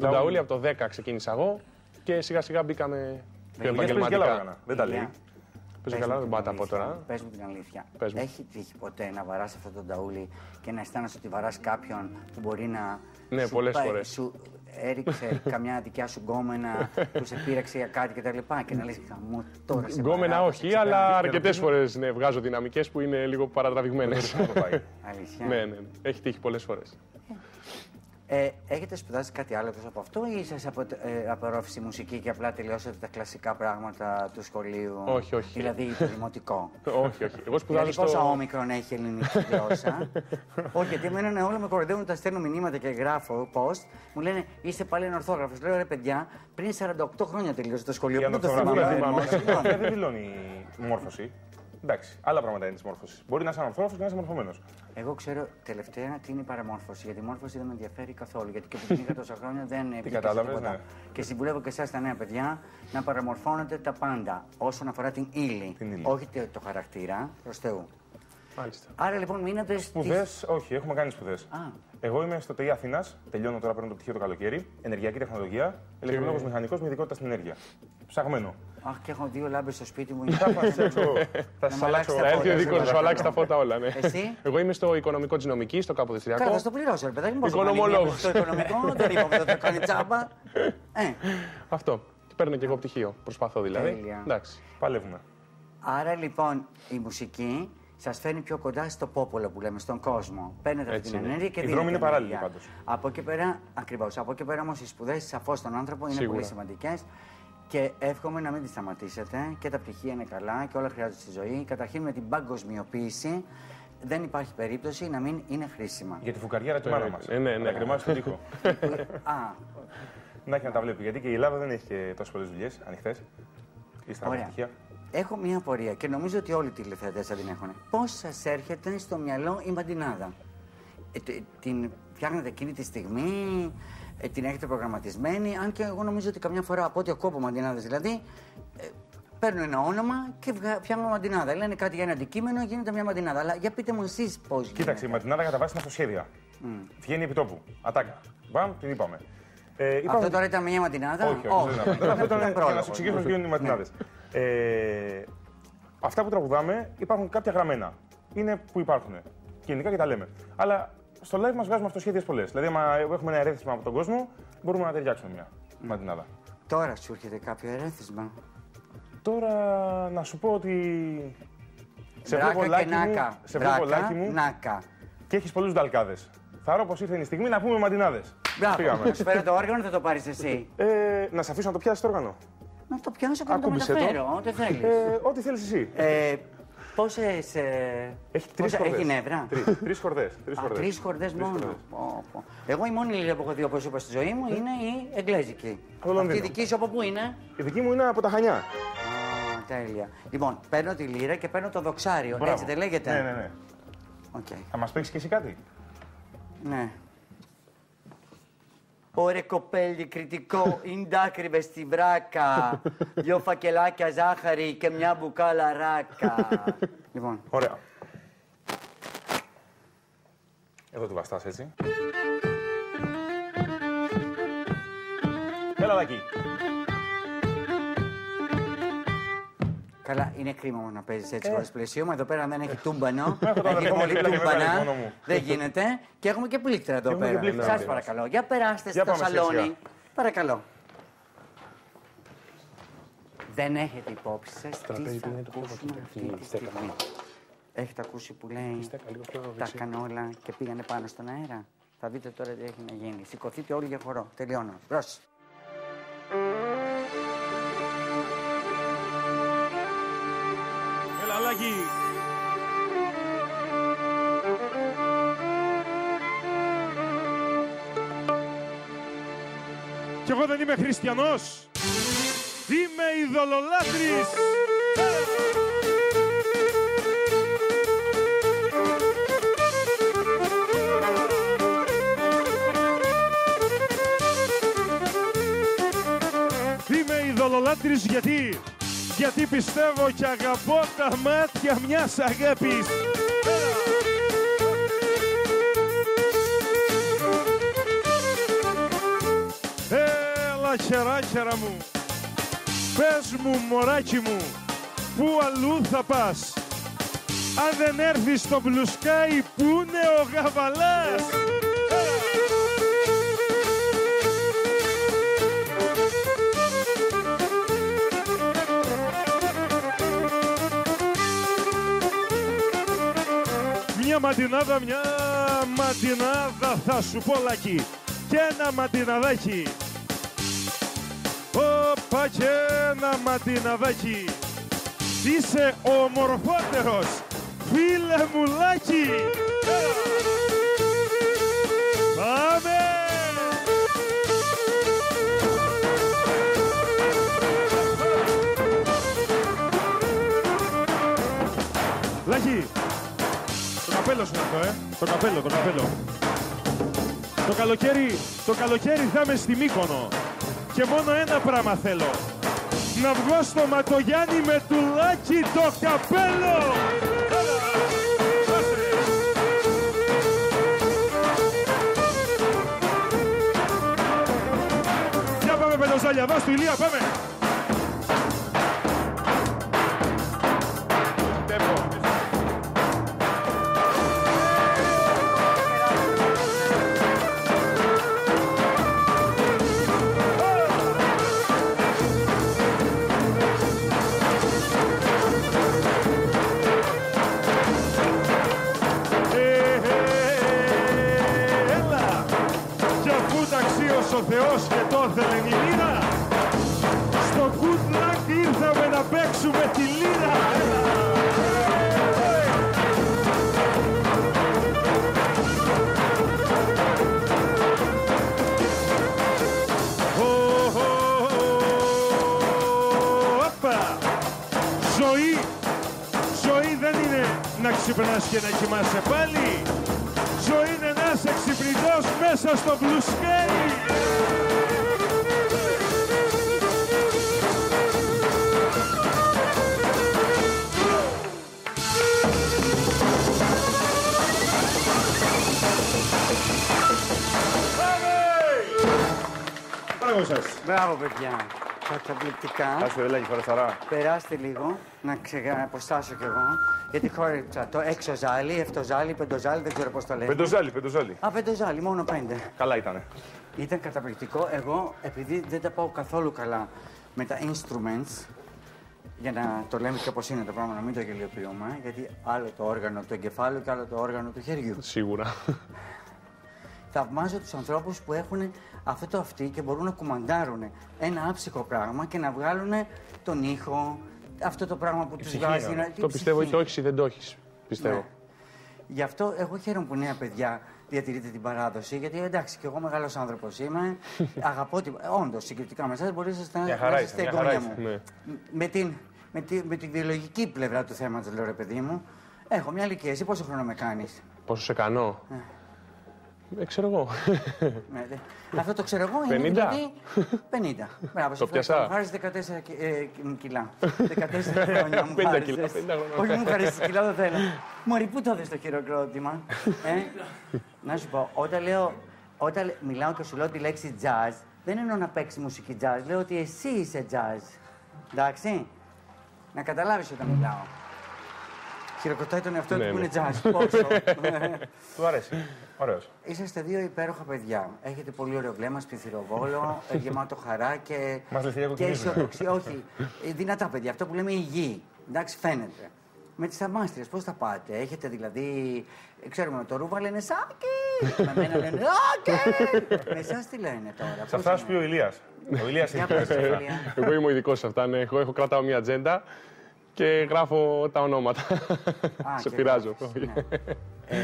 Τον Ταούλη από το 10 ξεκίνησα εγώ και σιγά σιγά μπήκαμε πιο Ηλίας παίζει και άλλα επαγγελματικά. όργανα. Δεν τα λέει. Ηλία, Παίζω πες καλά, μου δεν την πάω τα πω αλήθεια, τώρα. Πες μου την αλήθεια. Πες μου. Έχει τύχει ποτέ να βαράς αυτό τον ταούλι και να αισθάνεσαι ότι βαράς κάποιον που μπορεί να. Ναι, σου πολλές πάει- φορές. Σου έριξε καμιά δικιά σου γκόμενα που σε πήραξε για κάτι κτλ. Και, και να λες μου τώρα σε Γκόμενα βαρά, όχι, σε αλλά ξεπερνάει». αρκετές φορές ναι, βγάζω δυναμικές που είναι λίγο παρατραβηγμένες. Αλήθεια. ναι, ναι, ναι. Έχει τύχει πολλές φορές. Ε, έχετε σπουδάσει κάτι άλλο εκτός από αυτό ή σας απο, ε, απορρόφησε η μουσική και απλά τελειώσατε τα κλασικά πράγματα του σχολείου; Όχι, όχι. Δηλαδή το δημοτικό. όχι, όχι. Εγώ σπουδάζω Δηλαδή, πόσα στο. όμικρον έχει η ελληνική γλώσσα; Όχι, γιατί εμένα όλα με κοροϊδεύουν, τα στέλνω μηνύματα και γράφω post. Μου λένε είστε πάλι ανορθόγραφο. Λέω ρε παιδιά, πριν 48 χρόνια τελείωσε το σχολείο. Για Πού να το το θυμάμαι. θυμάμαι. ε, συγγνώμη. Δεν δηλώνει μόρφωση. Εντάξει, άλλα πράγματα είναι της μόρφωσης. Μπορεί να είσαι ανορθόγραφο και να είσαι μορφωμένος. Εγώ ξέρω τελευταία τι είναι η παραμόρφωση. Γιατί η μόρφωση δεν με ενδιαφέρει καθόλου. Γιατί και που την είχα τόσα χρόνια δεν έπαιξε κατάλαβες, τίποτα. ναι. Και συμβουλεύω και εσάς τα νέα παιδιά να παραμορφώνετε τα πάντα όσον αφορά την ύλη. Την ύλη. Όχι το- το χαρακτήρα, προς Θεού. Μάλιστα. Άρα λοιπόν μείνατε στις. Σπουδέ, όχι, έχουμε κάνει σπουδές. Α. Εγώ είμαι στο ΤΕΙ Αθήνα, τελειώνω τώρα παίρνω το πτυχίο το καλοκαίρι. Ενεργειακή τεχνολογία, ηλεκτρολόγος μηχανικός με ειδικότητα στην ενέργεια. Ψαγμένο. Αχ, και έχω δύο λάμπες στο σπίτι μου. Θα σας αλλάξω- θα Να σα μου αλλάξω. αλλάξετε Θα έρθει ο φώτα, δικός σε να σου αλλάξει τα παρακαλώ. φώτα όλα, ναι. Εσύ; Εγώ είμαι στο οικονομικό τη νομική, στο Καλά, καποδιστριακό. θα στο πληρώσω, ρε παιδάκι. Πώς θα κάνει Οικονομολόγος. μία Στο οικονομικό δεν είπαμε ότι θα το κάνει τσάμπα. Ε, Αυτό. Και παίρνω και εγώ πτυχίο. Προσπαθώ δηλαδή. Τέλεια. Εντάξει. Παλεύουμε. άρα λοιπόν η μουσική σας φέρνει πιο κοντά στο πόπολο που λέμε, στον κόσμο. Παίρνετε αυτή Έτσι την είναι. ενέργεια και Οι δίνετε δρόμοι είναι παράλληλοι ενέργεια. πάντως. Από εκεί πέρα, ακριβώς. Από εκεί πέρα όμως οι σπουδές σαφώς στον άνθρωπο είναι Σίγουρα. πολύ σημαντικές. Και εύχομαι να μην τις σταματήσετε και τα πτυχία είναι καλά και όλα χρειάζονται στη ζωή. Καταρχήν με την παγκοσμιοποίηση δεν υπάρχει περίπτωση να μην είναι χρήσιμα. Για τη φουκαριέρα τη μάνα μας. Ε, ναι, ναι. Να κρεμάσει τον τοίχο. Α, Να έχει να τα βλέπει. Γιατί και η Ελλάδα δεν έχει και τόσες πολλές δουλειές ανοιχτές. Είστε από Ωραία. στοιχεία. Έχω μία απορία και νομίζω ότι όλοι οι τηλεθεατές θα την έχουν. Πώς σας έρχεται στο μυαλό η μαντινάδα. Ε, τε- την φτιάχνετε εκείνη τη στιγμή, ε, την έχετε προγραμματισμένη, αν και εγώ νομίζω ότι καμιά φορά από ό,τι ακούω από μαντινάδες δηλαδή, ε, παίρνω ένα όνομα και βγα- φτιάχνω μαντινάδα. Λένε κάτι για ένα αντικείμενο, γίνεται μια μαντινάδα. Αλλά για πείτε μου εσείς πώς γίνεται. Κοίταξε, η ματινάδα κατά βάση είναι αυτοσχέδια. Βγαίνει επί τόπου. Ατάκα. Μπαμ, την είπαμε. Ε, Αυτό υπάρχουν- τώρα ήταν μια μαντινάδα. Όχι, όχι. δεν ήταν. Αυτό ήταν για να πρόλογο. σου εξηγήσω πώ γίνονται οι ματινάδε. Ε, αυτά που τραγουδάμε υπάρχουν κάποια γραμμένα. Είναι που υπάρχουν. Γενικά και τα λέμε. Αλλά στο live μας βγάζουμε αυτοσχέδιες πολλές. Δηλαδή, άμα έχουμε ένα ερέθισμα από τον κόσμο, μπορούμε να ταιριάξουμε μια μαντινάδα. Τώρα σου έρχεται κάποιο ερέθισμα. Τώρα να σου πω ότι. Σε Μπράκα βλέπω και λάκι μου, νάκα. σε βλέπω Μπράκα, λάκι μου νάκα. και έχεις πολλούς νταλκάδες. Θεωρώ πως ήρθε η στιγμή να πούμε μαντινάδες. Μπράβο. Πήγαμε. Σου φέρω το όργανο, θα το πάρεις εσύ. Ε, να σε αφήσω να το πιάσεις το όργανο. Να το πιάσω και να το Ακούμπησε το. μεταφέρω, ό,τι θέλεις. Ε, ό,τι θέλεις εσύ. Ε, Πόσες. Έχει τρεις χορδές. Έχει νεύρα; Τρεις χορδές. Α, τρεις χορδές μόνο. Πω, πω. Εγώ η μόνη λίρα που έχω δει όπως είπα στη ζωή μου είναι η εγγλέζικη. το Λονδίνο. Αυτή η δική σου από πού είναι; Η δική μου είναι από τα Χανιά. Α, τέλεια. Λοιπόν, παίρνω τη λίρα και παίρνω το δοξάριο. Μπράβο. Έτσι δεν λέγεται; Ναι, ναι, ναι. ΟΚ. Θα μας παίξεις και εσύ κάτι; Ναι. Ωρε κοπέλι κρητικό, είναι δάκρυ μες στη βράκα. Δυο φακελάκια ζάχαρη και μια μπουκάλα ρακά. λοιπόν, Ωραία. Εδώ τη βαστάς έτσι. Έλα, Λάκη. Καλά, είναι κρίμα όμως να παίζεις έτσι χωρίς πλαισίωμα. Εδώ πέρα δεν έχει τούμπανο. Έχω το έχει αδερφό μου πολύ δίπλα και με βγάζει τούμπανα. μόνο μου. Δεν γίνεται. Και έχουμε και πλήκτρα εδώ Έχουμε και πέρα. πλήκτρα, Σας ναι. παρακαλώ. Για περάστε Για στο πάμε σιγά σαλόνι. σιγά. Παρακαλώ. Δεν έχετε υπόψη σας τι θα ακούσουμε αυτή τη στιγμή. Έχετε ακούσει που λέει τα έκανε όλα και πήγανε πάνω στον αέρα. Θα δείτε τώρα τι έχει να γίνει. Σηκωθείτε όλοι για χορό. Τελειώνω. Μπρος. Έλα, Λάκη. Κι εγώ δεν είμαι χριστιανός. Είμαι ειδωλολάτρης. Είμαι ειδωλολάτρης γιατί; Γιατί πιστεύω και αγαπώ τα μάτια μιας αγάπης. Έλα χεράκερα μου, πες μου μωράκι μου, πού αλλού θα πας; Αν δεν έρθεις στο μπλουσκάι, πού είναι ο γαβαλάς; Μια ματινάδα, μια ματινάδα θα σου πω λακί και ένα ματιναδάκι. Όπα και ένα ματιναδάκι. Είσαι ο ομορφότερος, φίλε μου Λάκη. Έλα. Πάμε! Λάκη, το καπέλο σου είναι αυτό, ε. Το καπέλο, το καπέλο. Το καλοκαίρι, το καλοκαίρι θα είμαι στη Μύκονο. Και μόνο ένα πράγμα θέλω. Να βγω στο Ματογιάννη με τουλάκι το καπέλο. Έλα, άσε. Για πάμε πεντοζάλια, δώσ' του Ηλία, πάμε. Ο Θεός και το ήθελε η λύρα, στο good luck ήρθαμε να παίξουμε τη λύρα. Ω, ω, ω, Όπα! Ζωή Ζωή δεν είναι να ξυπνάς και να κοιμάσαι πάλι. Ζωή είναι να είσαι ξυπνητός μέσα στο μπλουσκέρι. Πάμε! Μπράβο σας. Μπράβο, παιδιά. Καταπληκτικά. Γεια σου, έλα, φορά χαρά. Περάστε λίγο, να ξεαποστάσω κι εγώ. Γιατί χόρεψα το έξω ζάλι, εφτοζάλι, πεντοζάλι, δεν ξέρω πώς το λέει. Πεντοζάλι, πεντοζάλι. Α, πεντοζάλι, μόνο πέντε. Καλά ήτανε. Ήταν καταπληκτικό. Εγώ, επειδή δεν τα πάω καθόλου καλά με τα instruments, για να το λέμε και όπως είναι το πράγμα, να μην το γελιοποιούμε, γιατί άλλο το όργανο του εγκεφάλου και άλλο το όργανο του χεριού. Σίγουρα. Θαυμάζω τους ανθρώπους που έχουν αυτό το αυτί και μπορούν να κουμαντάρουν ένα άψυχο πράγμα και να βγάλουν τον ήχο, αυτό το πράγμα που τους ψυχή βγάζει. είναι. να- την Το πιστεύω ή ψυχή. το έχει ή δεν το έχεις. Πιστεύω. Ναι. Γι' αυτό εγώ χαίρομαι που νέα παιδιά διατηρείτε την παράδοση. Γιατί εντάξει, και εγώ μεγάλος άνθρωπος είμαι. αγαπώ την. Όντως, συγκριτικά με εσά μπορείς να Μια χαρά να είστε, είστε μια χαρά εγγόνια μου. Ναι. Με την, με, τη, με τη βιολογική πλευρά του θέματος, λέω ρε παιδί μου. Έχω μια ηλικία. Εσύ πόσο χρόνο με κάνεις; Πόσο σε κανώ. Ε, ξέρω εγώ. Ναι, δε- αυτό το ξέρω εγώ είναι 50. δηλαδή 50. Μπράβο, σε Το πιάσα. Μου χάρισε 14 κι- ε, κι- κιλά. 14 χρόνια μου 50 χάρισες. κιλά, 50 χρόνια. Όχι, μου χάρισε κιλά, δεν θέλω. Μωρή, πού το δες το χειροκρότημα. ε; Να σου πω, όταν λέω, όταν λέ- μιλάω και σου λέω τη λέξη jazz, δεν εννοώ να παίξει μουσική jazz, λέω ότι εσύ είσαι jazz. Εντάξει, να καταλάβεις όταν μιλάω. Χειροκροτάει τον εαυτό Ναι, του που ναι. είναι jazz. Πόσο. Του αρέσει. Ωραίος. Είσαστε δύο υπέροχα παιδιά. Έχετε πολύ ωραίο βλέμμα, σπιθυροβόλο, ε, γεμάτο χαρά και. Μας λεφτεία και κοκκινίζουν. αισιοδοξία. Όχι, ε, δυνατά παιδιά. Αυτό που λέμε υγιή. Εντάξει, φαίνεται. Με τις θαυμάστριες, πώς θα πάτε; Έχετε δηλαδή. ε, Ξέρουμε, το ρούβα λένε σάκι. με μένα λένε άκι. με εσάς τι λένε τώρα. Σε πώς αυτά σου πει είναι; ο Ηλίας. Ο Ηλίας Για έχει πες, πει. Ηλία. Εγώ είμαι ο ειδικός σε αυτά. Ναι. Εγώ έχω κρατάω μια ατζέντα και γράφω τα ονόματα. Α, σε και πειράζω. γράφεις, ναι. Ε,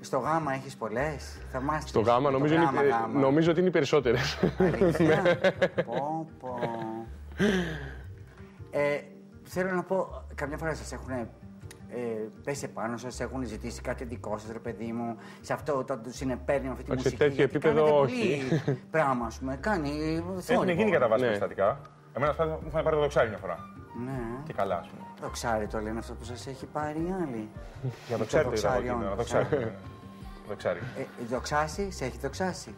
στο γάμα έχεις πολλές; Θαυμάστριες. Στο γάμα Το νομίζω, είναι, γάμα, γάμα. νομίζω ότι είναι οι περισσότερες. Αλήθεια; πω, πω. Ε, θέλω να πω, καμιά φορά σας έχουν ε, πέσει επάνω σας, έχουν ζητήσει κάτι δικό σας, ρε παιδί μου, σε αυτό όταν τους είναι παίρνει αυτή τη Όχι, σε μουσική. τέτοιο γιατί επίπεδο, κάνετε όχι. πολύ πράγμα, ας πούμε, κάνει Έχουν θόρυβο. γίνει καταβάσεις Ναι. περιστατικά. Εμένα σπάτι, μου είχαν πάρει το δοξάρι μια φορά. Ναι. Και καλά, ας πούμε. Το ξάρι το λένε αυτό που σας έχει πάρει οι άλλοι. Για το το ξέρετε, δοξάρι, είδα από όντως, εκείνο, δοξάρι. ναι. Δοξάρι. Ε, δοξάσει, σε έχει δοξάσει.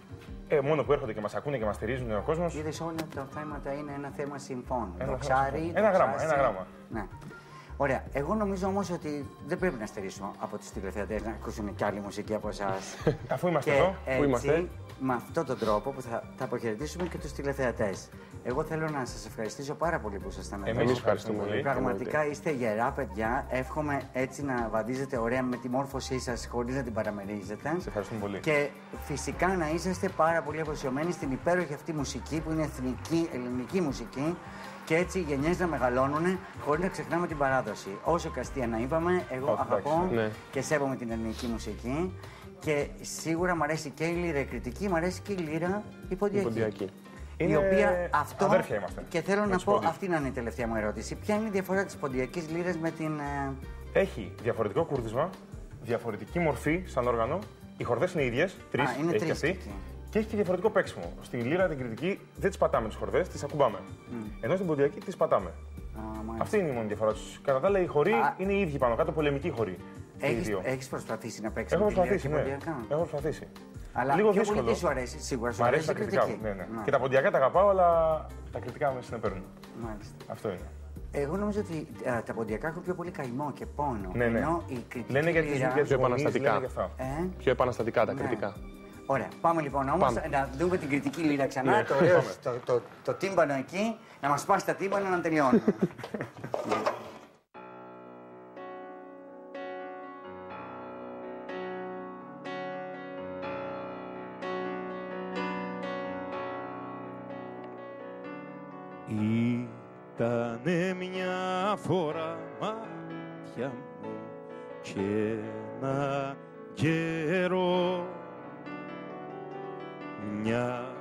Ε, μόνο που έρχονται και μας ακούνε και μας στηρίζουν ο κόσμος. Είδες όλα τα θέματα είναι ένα θέμα συμφώνου. Ένα Δοξάρι, θέμα συμφώνου. Ένα γράμμα, δοξάσει. ένα γράμμα. Ναι. Ωραία. Εγώ νομίζω όμως ότι δεν πρέπει να στερήσουμε από τους τηλεθεατές να ακούσουν κι άλλη μουσική από εσάς. Αφού είμαστε και εδώ, έτσι, πού είμαστε; με αυτόν τον τρόπο που θα, θα αποχαιρετήσουμε και τους τηλεθεατές. Εγώ θέλω να σας ευχαριστήσω πάρα πολύ που ήσασταν εδώ. Εμείς Εμεί ευχαριστούμε πολύ. πολύ. Πραγματικά είστε γερά παιδιά. Εύχομαι έτσι να βαδίζετε ωραία με τη μόρφωσή σας χωρίς να την παραμερίζετε. σε ευχαριστούμε πολύ. Και φυσικά να είσαστε πάρα πολύ αφοσιωμένοι στην υπέροχη αυτή μουσική που είναι εθνική ελληνική μουσική και έτσι οι γενιές να μεγαλώνουν χωρίς να ξεχνάμε την παράδοση. Όσο και αστεία να είπαμε, εγώ Όχι, αγαπώ εντάξει, ναι. και σέβομαι την ελληνική μουσική και σίγουρα μου αρέσει και η λύρα η κριτική, μου αρέσει και η λύρα η ποντιακή. Ποντιακή. Η Είναι οποία αυτό. αδέρφια είμαστε. Και θέλω Με να τους πω, πόντιους. αυτή να είναι η τελευταία μου ερώτηση. Ποια είναι η διαφορά της ποντιακής λύρας με την. ε, Έχει διαφορετικό κούρδισμα, διαφορετική μορφή σαν όργανο. Οι χορδές είναι ίδιες, τρεις. Α, είναι έχει τρεις και αυτή. εκεί. Και έχει και διαφορετικό παίξιμο. Στη λύρα την κριτική δεν τις πατάμε τις χορδές, τις ακουμπάμε. Ενώ στην ποντιακή τις πατάμε. α, μάλιστα. Αυτή είναι η μόνη διαφορά τους. Κατά τα άλλα, οι χοροί Α. είναι οι ίδιοι πάνω κάτω, πολεμικοί χοροί. Και οι Έχεις, δύο. έχεις προσπαθήσει να παίξεις Έχω με τη λύρα προσπαθήσει, και ναι. ποντιακά; Έχω προσπαθήσει. Αλλά Λίγο πιο δύσκολο. πολύ τι σου αρέσει, σίγουρα σου Μ' αρέσει αρέσει τα η κριτικά κριτική. μου. Ναι, ναι. Να, Και τα ποντιακά τα αγαπάω, αλλά τα κριτικά με συνεπέρνουν. Μάλιστα. Αυτό είναι. Εγώ νομίζω ότι α, τα ποντιακά έχουν πιο πολύ καημό και πόνο. Ναι, ναι. Ενώ η κριτική Λένε για τις λύρα- δουλειές Πιο γονείς, επαναστατικά. λένε για αυτά. Ε, Πιο επαναστατικά τα ναι. κριτικά. Ωραία. Πάμε λοιπόν όμως Πάμε. να δούμε την κριτική λύρα ξανά. Ναι, το, ωραίο, πάμε. το, το, το, τύμπανο εκεί, να μας πάσει τα τύμπανα να τελειώνουμε. Ήτανε μια φορά μάτια μου και ένα καιρό. Μια